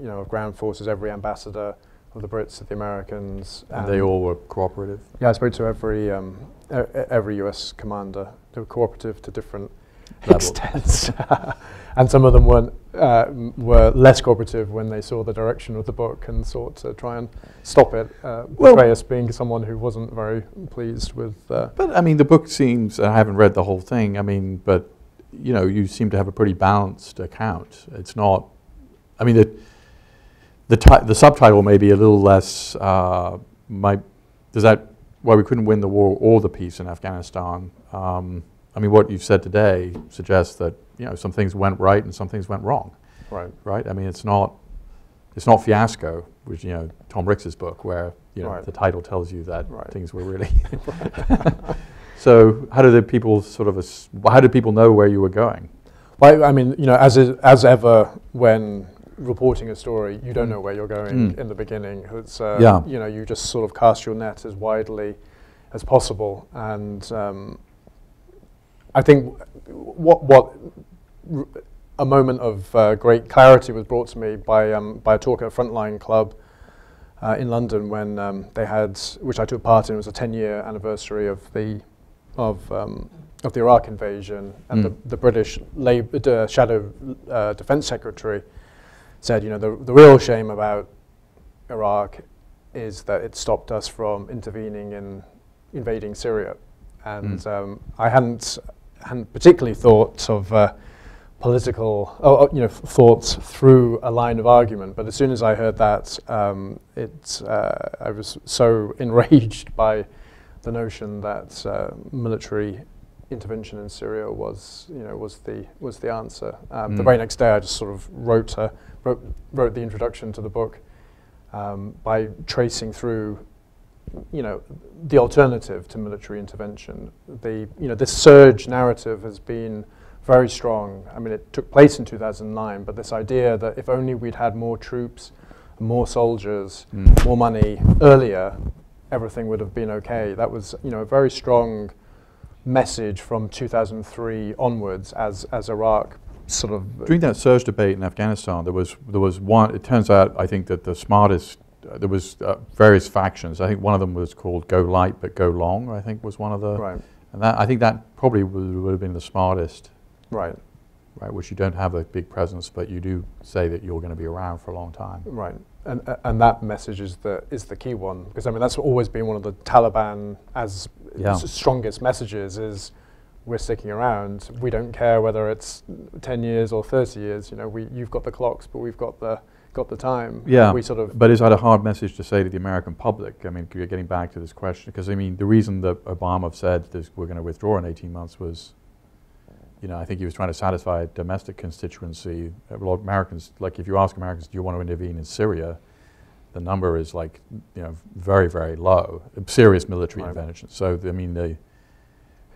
you know, of ground forces, every ambassador of the Brits, of the Americans. And they all were cooperative. Yeah, I spoke to every um, every U.S. commander. They were cooperative to different Level. extents, and some of them weren't uh, were less cooperative when they saw the direction of the book and sought to try and stop it. Uh, Well- being someone who wasn't very pleased with. Uh, But I mean, the book seems. I haven't read the whole thing. I mean, but you know, you seem to have a pretty balanced account. It's not. I mean, the the the subtitle may be a little less. Uh, might does that why we couldn't win the war or the peace in Afghanistan? Um, I mean, what you've said today suggests that you know some things went right and some things went wrong. right. Right? I mean, it's not. It's not fiasco, which you know Tom Ricks's book, where you know Right. the title tells you that Right. things were really. so how do the people sort of? How do people know where you were going? Well, I mean, you know, as is, as ever, when reporting a story, you don't Mm. know where you're going Mm. in the beginning. It's, uh, Yeah. You know, you just sort of cast your net as widely as possible, and um, I think what what r- a moment of uh, great clarity was brought to me by, um, by a talk at Frontline Club uh, in London when um, they had, which I took part in, it was a 10-year anniversary of the, of, um, of the Iraq invasion, and Mm. the, the British uh, Shadow uh, Defence Secretary said, you know, the, the real shame about Iraq is that it stopped us from intervening in invading Syria. And Mm. um, I hadn't, hadn't particularly thought of uh, political, oh, oh, you know, thoughts through a line of argument. But as soon as I heard that, um, it, uh, I was so enraged by the notion that uh, military intervention in Syria was, you know, was the was the answer. Um, The Mm. very next day, I just sort of wrote uh, wrote, wrote the introduction to the book um, by tracing through, you know, the alternative to military intervention. The you know this surge narrative has been very strong. I mean, it took place in 2009, but this idea that if only we'd had more troops, more soldiers, Mm. more money earlier, everything would have been okay. That was, you know, a very strong message from 2003 onwards as, as Iraq sort of During that surge debate in Afghanistan, there was there was one. It turns out, I think that the smartest. Uh, there was uh, various factions. I think one of them was called "Go Light but Go Long." I think was one of the. right, And that I think that probably would, would have been the smartest, right, right? Which you don't have a big presence, but you do say that you're going to be around for a long time. right. And, uh, and that message is the, is the key one because I mean that's always been one of the Taliban as Yeah. strongest messages is we're sticking around. We don't care whether it's 10 years or 30 years. You know, we, you've got the clocks, but we've got the got the time. Yeah, we sort of But is that a hard message to say to the American public? I mean, you're getting back to this question because I mean, the reason that Obama said this, we're going to withdraw in 18 months was, you know, I think he was trying to satisfy a domestic constituency. A lot of Americans, like if you ask Americans, do you want to intervene in Syria? The number is like, you know, very, very low. Serious military Right. intervention. So I mean, they.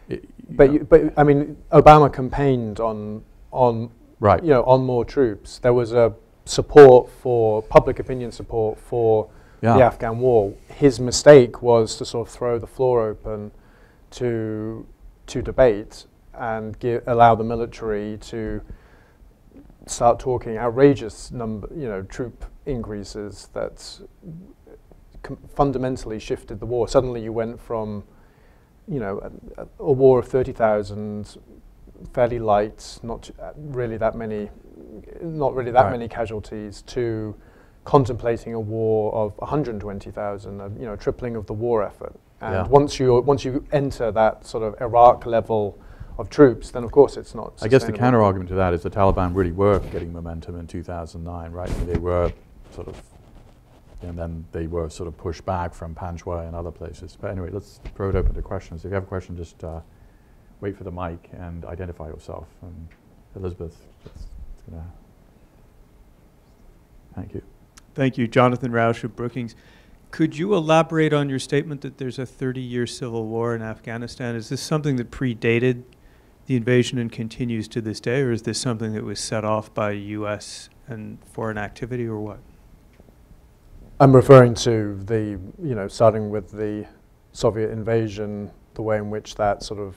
It- But, you, but I mean, Obama campaigned on on right. you know on more troops. There was a support for public opinion support for Yeah. the Afghan war. His mistake was to sort of throw the floor open to to debate and give, allow the military to start talking outrageous number, you know, troop increases that com- fundamentally shifted the war. Suddenly, you went from, you know, a, a war of thirty thousand, fairly light, not really that many, not really that Right. many casualties, to contemplating a war of 120,000, you know, tripling of the war effort. And Yeah. once you once you enter that sort of Iraq level of troops, then of course it's not. I guess the counter argument to that is the Taliban really were getting momentum in 2009, right? I mean, they were sort of, and then they were sort of pushed back from Panjwai and other places. But anyway, let's throw it open to questions. If you have a question, just uh, wait for the mic and identify yourself. And Elizabeth. Thank you. Thank you, Jonathan Rauch of Brookings. Could you elaborate on your statement that there's a 30-year civil war in Afghanistan? Is this something that predated the invasion and continues to this day, or is this something that was set off by U.S. and foreign activity, or what? I'm referring to the, you know, starting with the Soviet invasion, the way in which that sort of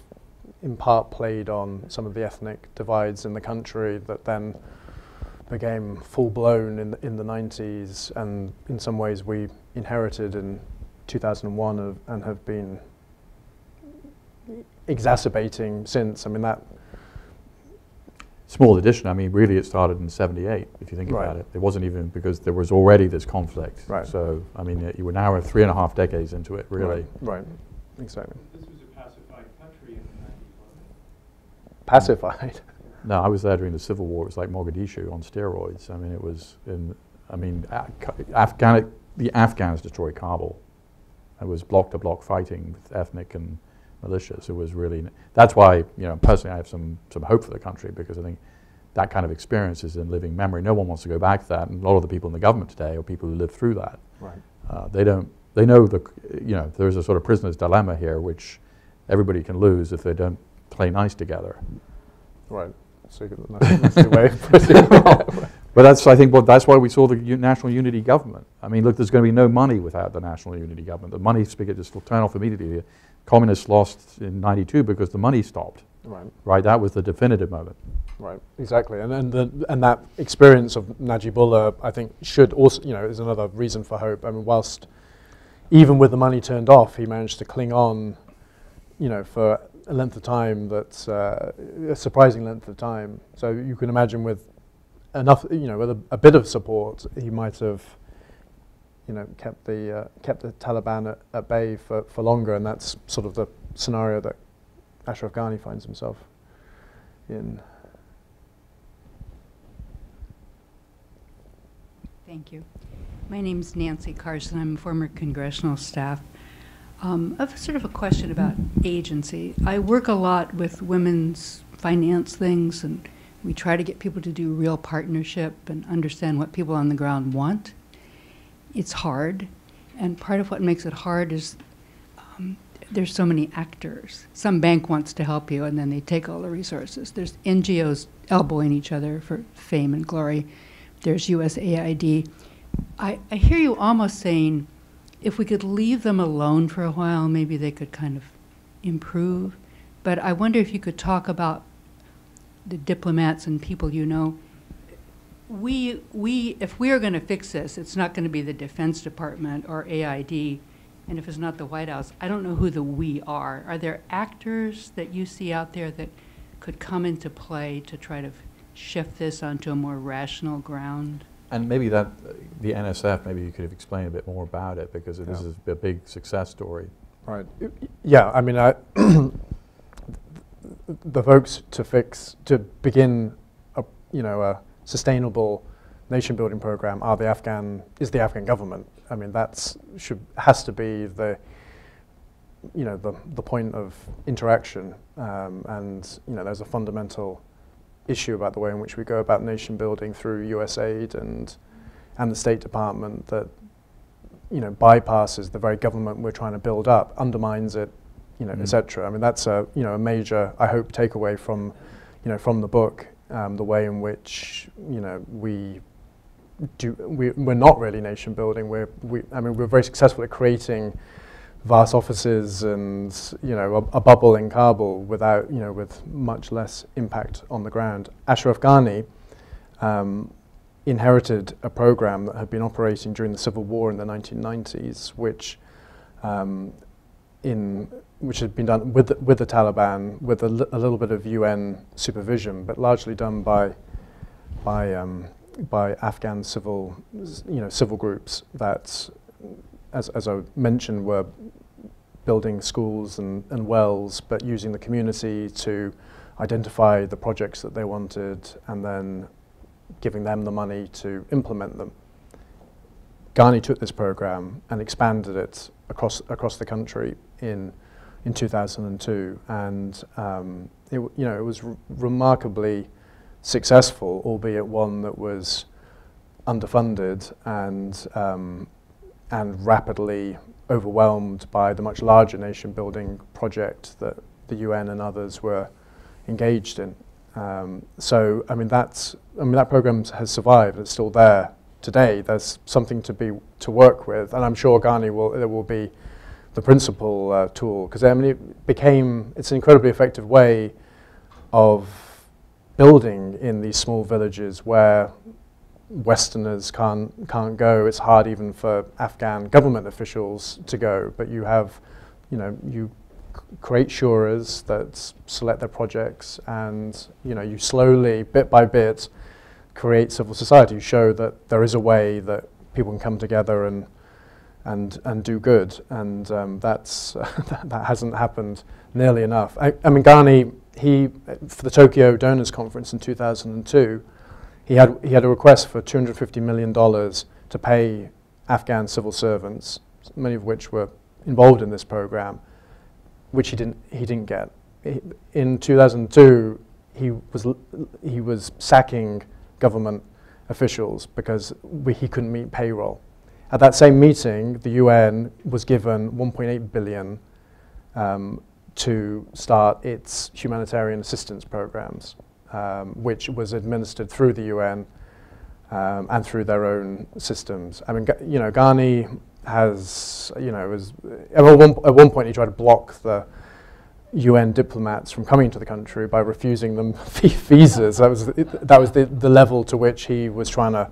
in part played on some of the ethnic divides in the country that then became full blown in the, in the 90s and in some ways we inherited in 2001 of, and have been exacerbating since. I mean that Small addition. I mean, really, it started in '78. If you think Right. about it, it wasn't even because there was already this conflict. Right. So, I mean, you were now three and a half decades into it, really. right, right exactly This was a pacified country in the 90s, pacified. No, I was there during the Civil War. It was like Mogadishu on steroids. I mean, it was in. I mean, A- Afghan. The Afghans destroyed Kabul. It was block to block fighting with ethnic and militias. It was really. That's why you know personally I have some some hope for the country because I think that kind of experience is in living memory. No one wants to go back to that, and a lot of the people in the government today are people who lived through that. Right. Uh, they don't. They know the. You know, there's a sort of prisoner's dilemma here, which everybody can lose if they don't play nice together. Right. So you- that's, the way of putting it. But that's, I think, what, that's why we saw the u- national unity government. I mean, look, there's going to be no money without the national unity government. The money spigot just will turn off immediately. Communists lost in '92 because the money stopped. Right. Right, that was the definitive moment. Right, exactly, and and, the, and that experience of Najibullah, I think, should also, you know, is another reason for hope. I mean, whilst even with the money turned off, he managed to cling on, you know, for a length of time that's uh, a surprising length of time. So you can imagine with enough, you know, with a, a bit of support, he might have, you know, kept the uh, kept the Taliban at, at bay for, for longer, and that's sort of the scenario that Ashraf Ghani finds himself in. Thank you. My name is Nancy Carson. I'm former congressional staff. Um, I have sort of a question about agency. I work a lot with women's finance things, and we try to get people to do real partnership and understand what people on the ground want. It's hard, and part of what makes it hard is um, there's so many actors. Some bank wants to help you, and then they take all the resources. There's NGOs elbowing each other for fame and glory there's USAID. I, I hear you almost saying if we could leave them alone for a while, maybe they could kind of improve. But I wonder if you could talk about the diplomats and people you know. We, we, if we are going to fix this, it's not going to be the Defense Department or AID, and if it's not the White House, I don't know who the we are. Are there actors that you see out there that could come into play to try to shift this onto a more rational ground? And maybe that, the NSF, maybe you could have explained a bit more about it because this Yeah. is a big success story. Right. Yeah, I mean, I the folks to fix, to begin a, you know, a sustainable nation building program are the Afghan, is the Afghan government. I mean, that's, should, has to be the, you know, the, the point of interaction. Um, and, you know, there's a fundamental issue about the way in which we go about nation building through USAID and, and the State Department that you know, bypasses the very government we're trying to build up, undermines it, you know, Mm. et cetera. I mean, that's a, you know, a major, I hope, takeaway from, you know, from the book, um, the way in which, you know, we do, we, we're not really nation building. We're, we, I mean, we're very successful at creating vast offices and, you know, a, a bubble in Kabul without, you know, with much less impact on the ground. Ashraf Ghani, um, inherited a program that had been operating during the civil war in the 1990s, which, um, in, which had been done with the, with the Taliban, with a, li- a little bit of UN supervision, but largely done by, by, um, by Afghan civil, you know, civil groups that, as, as I mentioned, were building schools and, and wells, but using the community to identify the projects that they wanted and then giving them the money to implement them. Ghani took this program and expanded it across across the country in in 2002, and um, it you know it was remarkably successful, albeit one that was underfunded and um, and rapidly overwhelmed by the much larger nation building project that the UN and others were engaged in. Um, so, I mean, that's, I mean, that program has survived. It's still there today. There's something to be to work with, and I'm sure Ghani will it will be the principal uh, tool because I mean, it became it's an incredibly effective way of building in these small villages where Westerners can't can't go. It's hard even for Afghan government officials to go. But you have, you know, you create shuras that select their projects, and you know, you slowly, bit by bit, create civil society. You show that there is a way that people can come together and and and do good. And um, that's that, hasn't happened nearly enough. I, I mean, Ghani, he for the Tokyo Donors Conference in 2002 he had he had a request for 250 million dollars to pay Afghan civil servants, many of which were involved in this program, which he didn't he didn't get. In 2002, he was he was sacking government officials because we, he couldn't meet payroll. At that same meeting, the UN was given 1.8 billion um, to start its humanitarian assistance programs um, which was administered through the UN um, and through their own systems. I mean, you know, Ghani has, you know, was at one, at one point he tried to block the UN diplomats from coming to the country by refusing them visas. That was that was the, the level to which he was trying to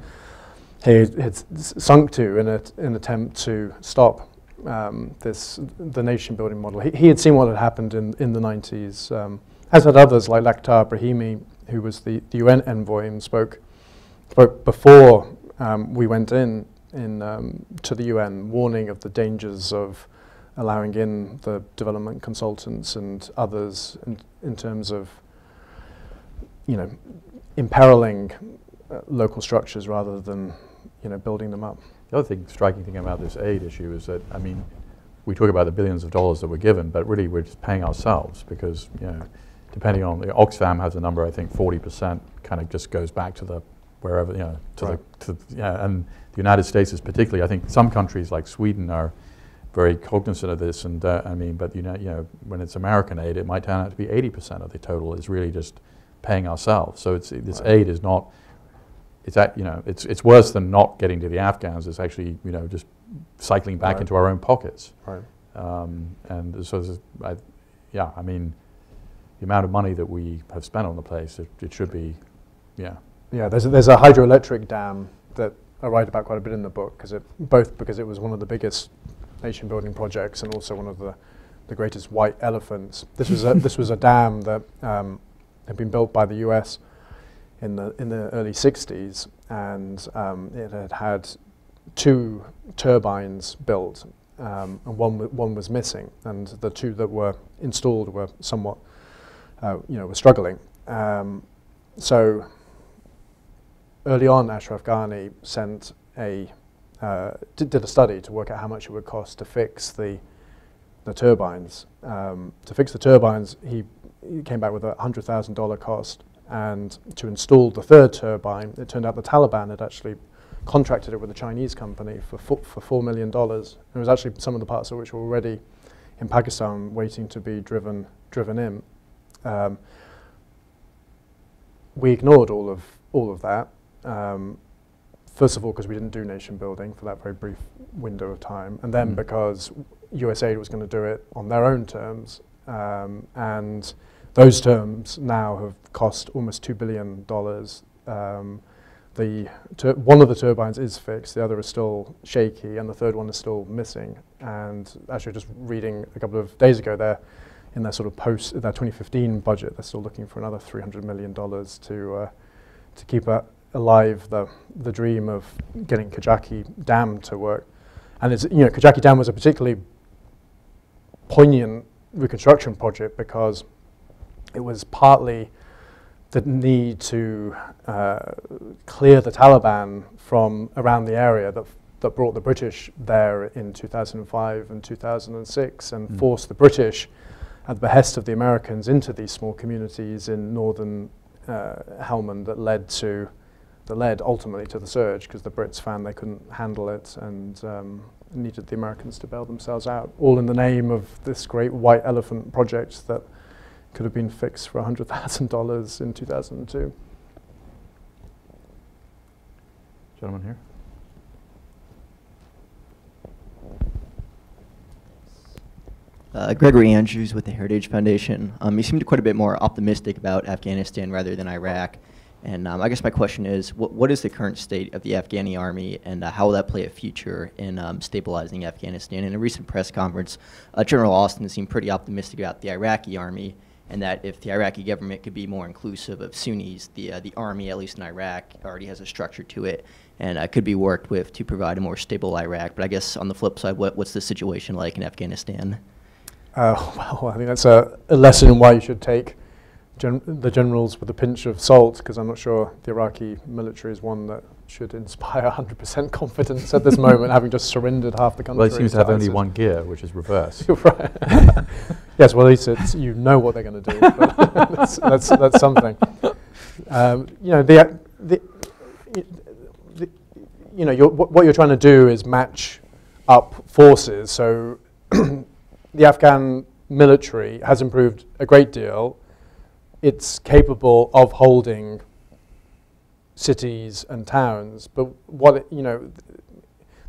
he had sunk to in a, an attempt to stop um, this the nation building model. He, he, had seen what had happened in, in the 90s, um, as had others like Lakhdar Brahimi, who was the, the UN envoy and spoke spoke before um, we went in in um, to the UN, warning of the dangers of allowing in the development consultants and others in, in terms of, you know, imperiling uh, local structures rather than, you know, building them up. The other thing, striking thing about this aid issue is that, I mean, we talk about the billions of dollars that were given, but really we're just paying ourselves because, you know, depending on, the Oxfam has a number, I think 40% kind of just goes back to the wherever, you know, to right. the, to, yeah, and the United States is particularly, I think some countries like Sweden are very cognizant of this, and uh, I mean, but you know, you know, when it's American aid, it might turn out to be 80% of the total is really just paying ourselves. So it's this right. aid is not. It's at, you know, it's it's worse than not getting to the Afghans. It's actually you know just cycling back right. into our own pockets. Right. Um, and so, is, I, yeah, I mean, the amount of money that we have spent on the place, it, it should be, yeah. Yeah, there's a, there's a hydroelectric dam that I write about quite a bit in the book because it both because it was one of the biggest nation building projects and also one of the, the greatest white elephants. This was a, this was a dam that um, had been built by the US in the, in the early 60s and um, it had had two turbines built um, and one, one was missing and the two that were installed were somewhat, uh, you know, were struggling. Um, so early on Ashraf Ghani sent a uh, did, did, a study to work out how much it would cost to fix the the turbines. Um, to fix the turbines, he, he came back with a hundred thousand dollar cost, and to install the third turbine, it turned out the Taliban had actually contracted it with a Chinese company for fo for four million dollars. It was actually some of the parts of which were already in Pakistan waiting to be driven driven in. Um, we ignored all of all of that. Um, First of all, because we didn't do nation building for that very brief window of time, and then mm. because USAID was going to do it on their own terms, um, and those terms now have cost almost two billion dollars. Um, the one of the turbines is fixed, the other is still shaky, and the third one is still missing. And actually, just reading a couple of days ago, there in their sort of post their 2015 budget, they're still looking for another 300 million dollars to uh, to keep alive the, the dream of getting Kajaki Dam to work. And it's, you know, Kajaki Dam was a particularly poignant reconstruction project because it was partly the need to uh, clear the Taliban from around the area that, that brought the British there in 2005 and 2006 and mm. forced the British at the behest of the Americans into these small communities in northern uh, Helmand that led to that led ultimately to the surge because the Brits found they couldn't handle it and um, needed the Americans to bail themselves out, all in the name of this great white elephant project that could have been fixed for $100,000 in 2002. Gentleman here. Uh, Gregory Andrews with the Heritage Foundation. Um, you seemed quite a bit more optimistic about Afghanistan rather than Iraq. And um, I guess my question is, what, what is the current state of the Afghani army, and uh, how will that play a future in um, stabilizing Afghanistan? In a recent press conference, uh, General Austin seemed pretty optimistic about the Iraqi army, and that if the Iraqi government could be more inclusive of Sunnis, the uh, the army, at least in Iraq, already has a structure to it, and uh, could be worked with to provide a more stable Iraq. But I guess on the flip side, what, what's the situation like in Afghanistan? Uh, well, I think that's a, a lesson why you should take gen the generals with a pinch of salt, because I'm not sure the Iraqi military is one that should inspire 100% confidence at this moment, having just surrendered half the country. Well, it seems to have only one gear, which is reverse. right. yes, well, at least it's, you know what they're going to do. that's, that's, that's, something. Um, you know, the, the, the you know, you're, what you're trying to do is match up forces. So the Afghan military has improved a great deal it's capable of holding cities and towns, but what it, you know,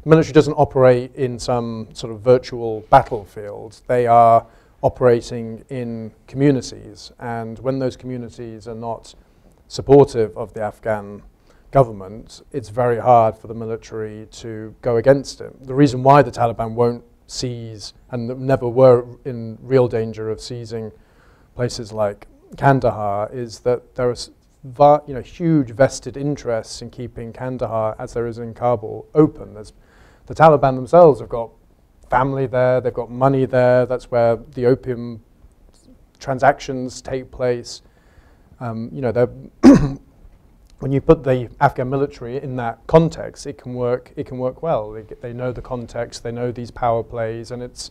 the military doesn't operate in some sort of virtual battlefield. They are operating in communities. And when those communities are not supportive of the Afghan government, it's very hard for the military to go against it. The reason why the Taliban won't seize and never were in real danger of seizing places like Kandahar is that there va- you know, huge vested interests in keeping Kandahar, as there is in Kabul, open. There's, the Taliban themselves have got family there, they've got money there, that's where the opium transactions take place. Um, you know, when you put the Afghan military in that context, it can work. It can work well. They, they know the context. They know these power plays, and it's,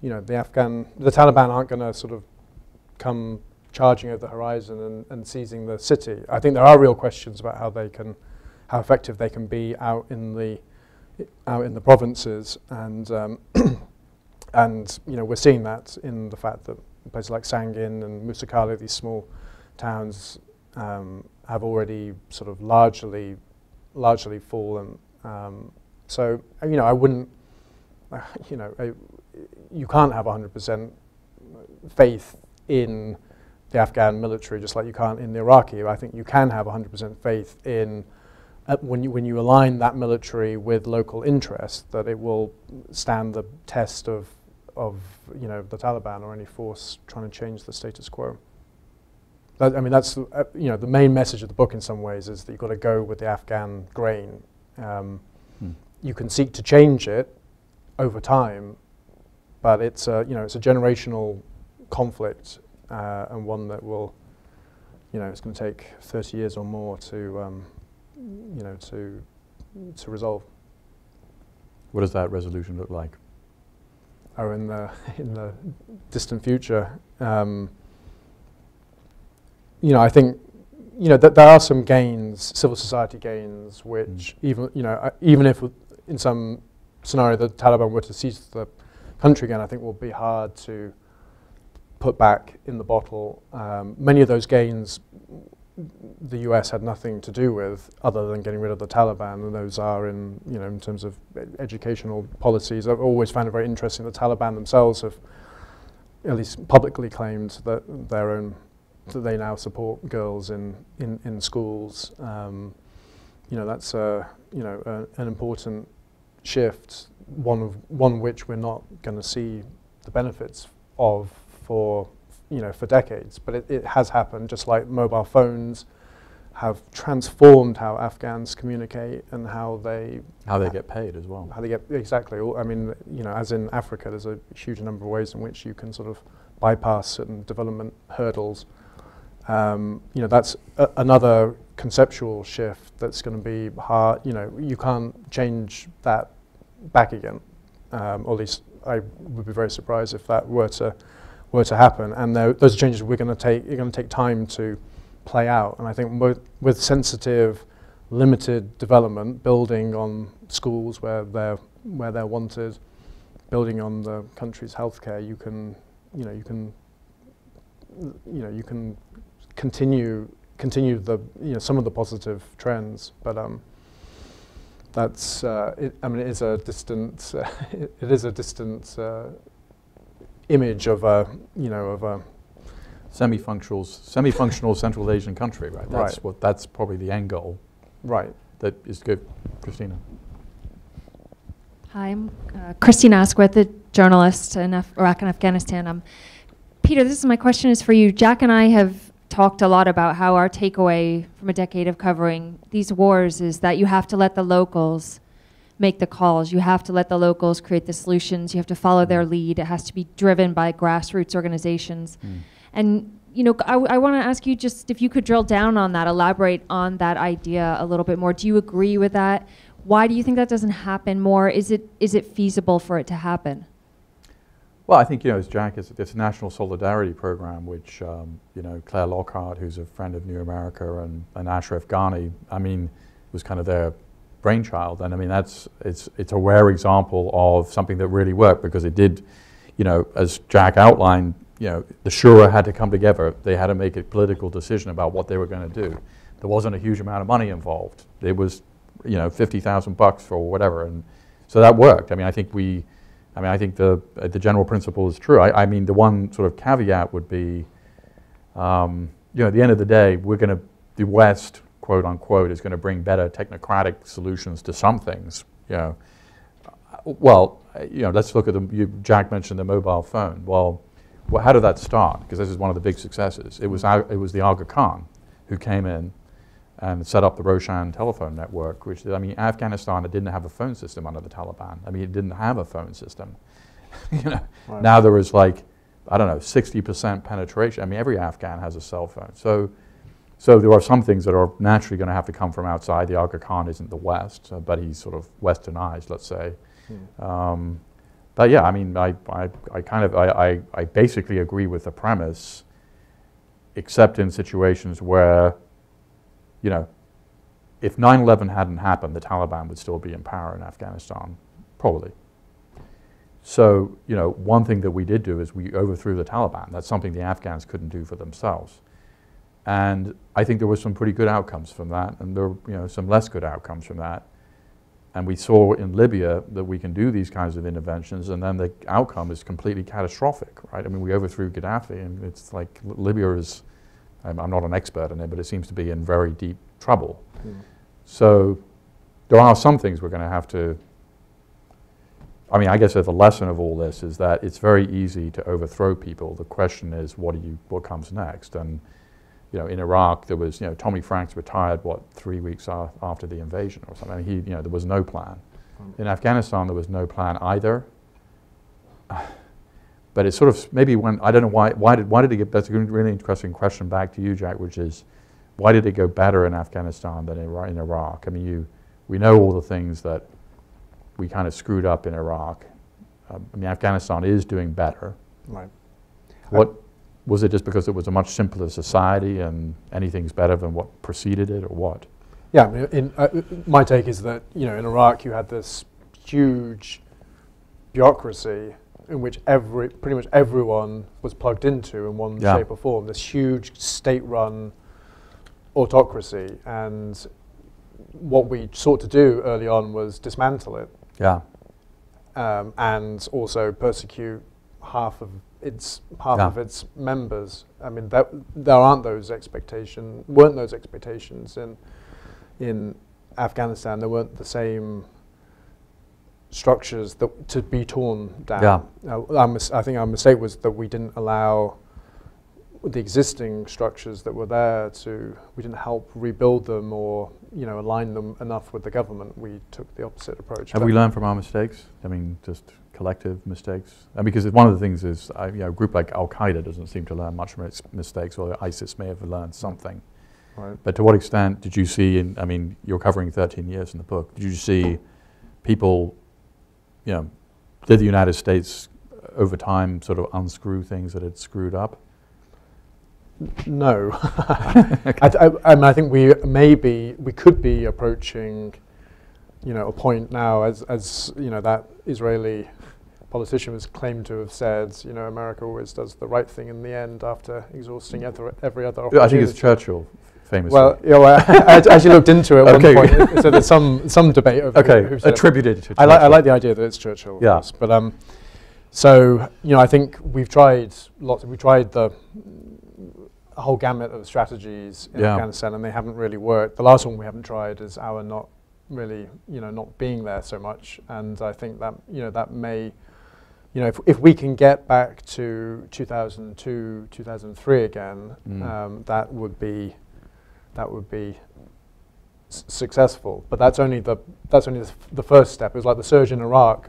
you know, the Afghan, the Taliban aren't going to sort of come charging over the horizon and, and seizing the city. I think there are real questions about how they can, how effective they can be out in the, out in the provinces, and um, and you know we're seeing that in the fact that places like Sangin and Musa Qala, these small towns, um, have already sort of largely largely fallen. Um, so you know I wouldn't, uh, you know, I, you can't have 100% faith in the Afghan military, just like you can't in the Iraqi. I think you can have 100% faith in uh, when you when you align that military with local interests, that it will stand the test of of you know the Taliban or any force trying to change the status quo. That, I mean, that's uh, you know the main message of the book in some ways is that you've got to go with the Afghan grain. Um, hmm. You can seek to change it over time, but it's a you know it's a generational conflict uh, and one that will, you know, it's going to take 30 years or more to, um, you know, to, to resolve. What does that resolution look like? Oh, in the, in the distant future, um, you know, I think, you know, that there are some gains, civil society gains, which mm. even, you know, uh, even if in some scenario the Taliban were to seize the country again, I think will be hard to put back in the bottle. Um, many of those gains the US had nothing to do with other than getting rid of the Taliban, and those are in, you know, in terms of educational policies. I've always found it very interesting the Taliban themselves have at least publicly claimed that their own, that they now support girls in, in, in schools. Um, you know, that's a, you know, a, an important shift, one of one which we're not going to see the benefits of for you know for decades, but it, it has happened. Just like mobile phones have transformed how Afghans communicate and how they how they get paid as well. How they get exactly. I mean, you know, as in Africa, there's a huge number of ways in which you can sort of bypass certain development hurdles. Um, you know, that's another conceptual shift that's going to be hard. You know, you can't change that back again. Um, or at least I would be very surprised if that were to were to happen. And those changes we're going to take are going to take time to play out. And I think with, sensitive, limited development, building on schools where they're where they're wanted, building on the country's healthcare, you can you know you can you know you can continue continue the you know some of the positive trends, but um, that's uh, it, I mean it is a distant uh, it, it is a distant uh, image of a, you know, of a semi-functional, semi-functional Central Asian country, right? That's right. what. That's probably the end goal. Right. That is good, Christina. Hi, I'm uh, Christina Asquith, a journalist in Af Iraq and Afghanistan. Um, Peter, this is my question is for you. Jack and I have talked a lot about how our takeaway from a decade of covering these wars is that you have to let the locals make the calls. You have to let the locals create the solutions. You have to follow their mm. lead. It has to be driven by grassroots organizations. Mm. And you know, I, I want to ask you just if you could drill down on that, elaborate on that idea a little bit more. Do you agree with that? Why do you think that doesn't happen more? Is it is it feasible for it to happen? Well, I think you know, as Jack, it's, it's a national solidarity program, which um, you know Claire Lockhart, who's a friend of New America, and, and Ashraf Ghani. I mean, was kind of their brainchild. And I mean, that's, it's, it's a rare example of something that really worked because it did, you know, as Jack outlined, you know, the Shura had to come together. They had to make a political decision about what they were going to do. There wasn't a huge amount of money involved. It was, you know, 50,000 bucks for whatever. And so that worked. I mean, I think we, I mean, I think the, uh, the general principle is true. I, I mean, the one sort of caveat would be, um, you know, at the end of the day, we're going to, the West, quote unquote, is going to bring better technocratic solutions to some things. You know, well, you know, let's look at the, you, Jack mentioned the mobile phone. Well, well, how did that start? Because this is one of the big successes. It was, it was the Aga Khan who came in and set up the Roshan telephone network, which, I mean, Afghanistan it didn't have a phone system under the Taliban. I mean, it didn't have a phone system. you know, Right. now there is like, I don't know, 60% penetration. I mean, every Afghan has a cell phone. So, so there are some things that are naturally going to have to come from outside. The Aga Khan isn't the West, uh, but he's sort of westernized, let's say. Hmm. Um, but yeah, I mean, I, I, I kind of, I, I, I basically agree with the premise, except in situations where, you know, if 9 11 hadn't happened, the Taliban would still be in power in Afghanistan, probably. So, you know, one thing that we did do is we overthrew the Taliban. That's something the Afghans couldn't do for themselves. And I think there were some pretty good outcomes from that, and there were, you know, some less good outcomes from that. And we saw in Libya that we can do these kinds of interventions, and then the outcome is completely catastrophic, right? I mean, we overthrew Gaddafi, and it's like Libya is, I'm, I'm not an expert in it, but it seems to be in very deep trouble. Hmm. So there are some things we're going to have to. I mean, I guess the lesson of all this is that it's very easy to overthrow people. The question is, what do you, what comes next? And you know, in Iraq, there was, you know, Tommy Franks retired what three weeks after the invasion or something. He, you know, there was no plan. Hmm. In Afghanistan, there was no plan either. But it's sort of maybe when I don't know why why did why did it get that's a really interesting question back to you, Jack, which is why did it go better in Afghanistan than in, Iraq? I mean, you we know all the things that we kind of screwed up in Iraq. Um, I mean, Afghanistan is doing better. Right. What was it? Just because it was a much simpler society and anything's better than what preceded it, or what? Yeah, I mean, in, uh, my take is that you know in Iraq you had this huge bureaucracy in which every pretty much everyone was plugged into in one Yeah. shape or form. This huge state-run autocracy, and what we sought to do early on was dismantle it Yeah, um, and also persecute half of its half Yeah. of its members. I mean, that, there aren't those expectations. weren't those expectations in in Afghanistan. There weren't the same structures that to be torn down. Yeah. Uh, I think our mistake was that we didn't allow the existing structures that were there to we didn't help rebuild them or you know align them enough with the government. We took the opposite approach. have we learned from our mistakes? I mean, just collective mistakes. And because one of the things is, uh, you know, a group like Al Qaeda doesn't seem to learn much from its mistakes, or ISIS may have learned something. Right. But to what extent did you see? In, I mean, you're covering 13 years in the book. Did you see people, you know, did the United States over time sort of unscrew things that had screwed up? No, I, th- I, I, mean, I think we maybe we could be approaching, you know, a point now as as you know that Israeli politician was claimed to have said, you know, America always does the right thing in the end after exhausting every, every other opportunity. I think it's Churchill, famously. Well, you know, I, I actually looked into it at Okay. one point. So there's some some debate over okay, who attributed to. I like I like the idea that it's Churchill. Yeah. course. But um, so you know, I think we've tried lots. We tried the whole gamut of strategies in Yeah. Afghanistan, and they haven't really worked. The last one we haven't tried is our not really, you know, not being there so much. And I think that you know that may, you know, if if we can get back to 2002, 2003 again, Mm. um, that would be that would be s- successful. But that's only the that's only the, f- the first step. It was like the surge in Iraq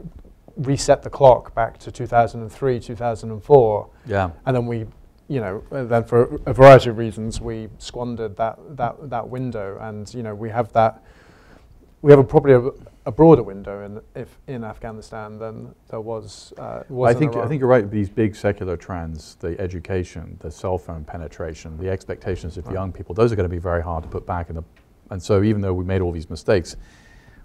reset the clock back to 2003, 2004, Yeah. and then we, you know, uh, then for a variety of reasons we squandered that that that window, and you know we have that. We have a, probably a, a broader window in if in Afghanistan than there was. Uh, was I in think I think you're right. These big secular trends, the education, the cell phone penetration, the expectations of Right. young people, those are going to be very hard to put back in the. And so, even though we made all these mistakes,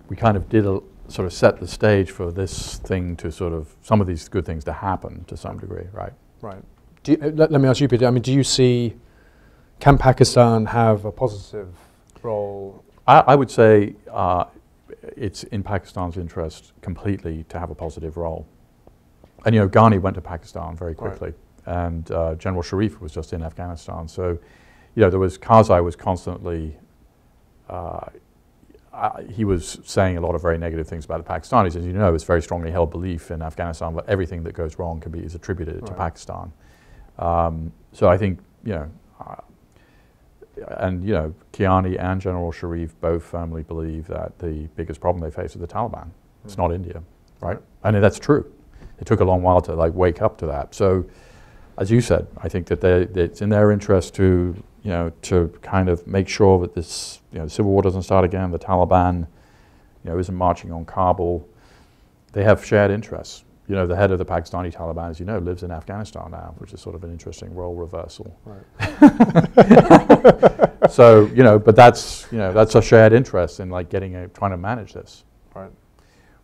we kind of did a, sort of set the stage for this thing to sort of some of these good things to happen to some degree, right? Right. Do you, let, let me ask you, Peter. I mean, do you see can Pakistan have a positive role? I, I would say uh, it's in Pakistan's interest completely to have a positive role. and you know, Ghani went to Pakistan very Right. quickly, and uh, General Sharif was just in Afghanistan. So, you know, there was Karzai was constantly. Uh, uh, he was saying a lot of very negative things about the Pakistanis. As you know, it's very strongly held belief in Afghanistan that everything that goes wrong can be is attributed to Pakistan. Um, so I think you know, and you know, Kiani and General Sharif both firmly believe that the biggest problem they face is the Taliban. It's Hmm. not India, right? And that's true. It took a long while to like wake up to that. So, as you said, I think that they, that it's in their interest to you know to kind of make sure that this you know the civil war doesn't start again. The Taliban, you know, isn't marching on Kabul. They have shared interests. You know, the head of the Pakistani Taliban, as you know, lives in Afghanistan now, which is sort of an interesting role reversal. Right. so you know, but that's you know that's a shared interest in like getting a, trying to manage this. Right.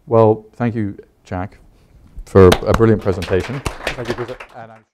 Well, thank you, Jack, for a brilliant presentation. Thank you, Peter. And I'm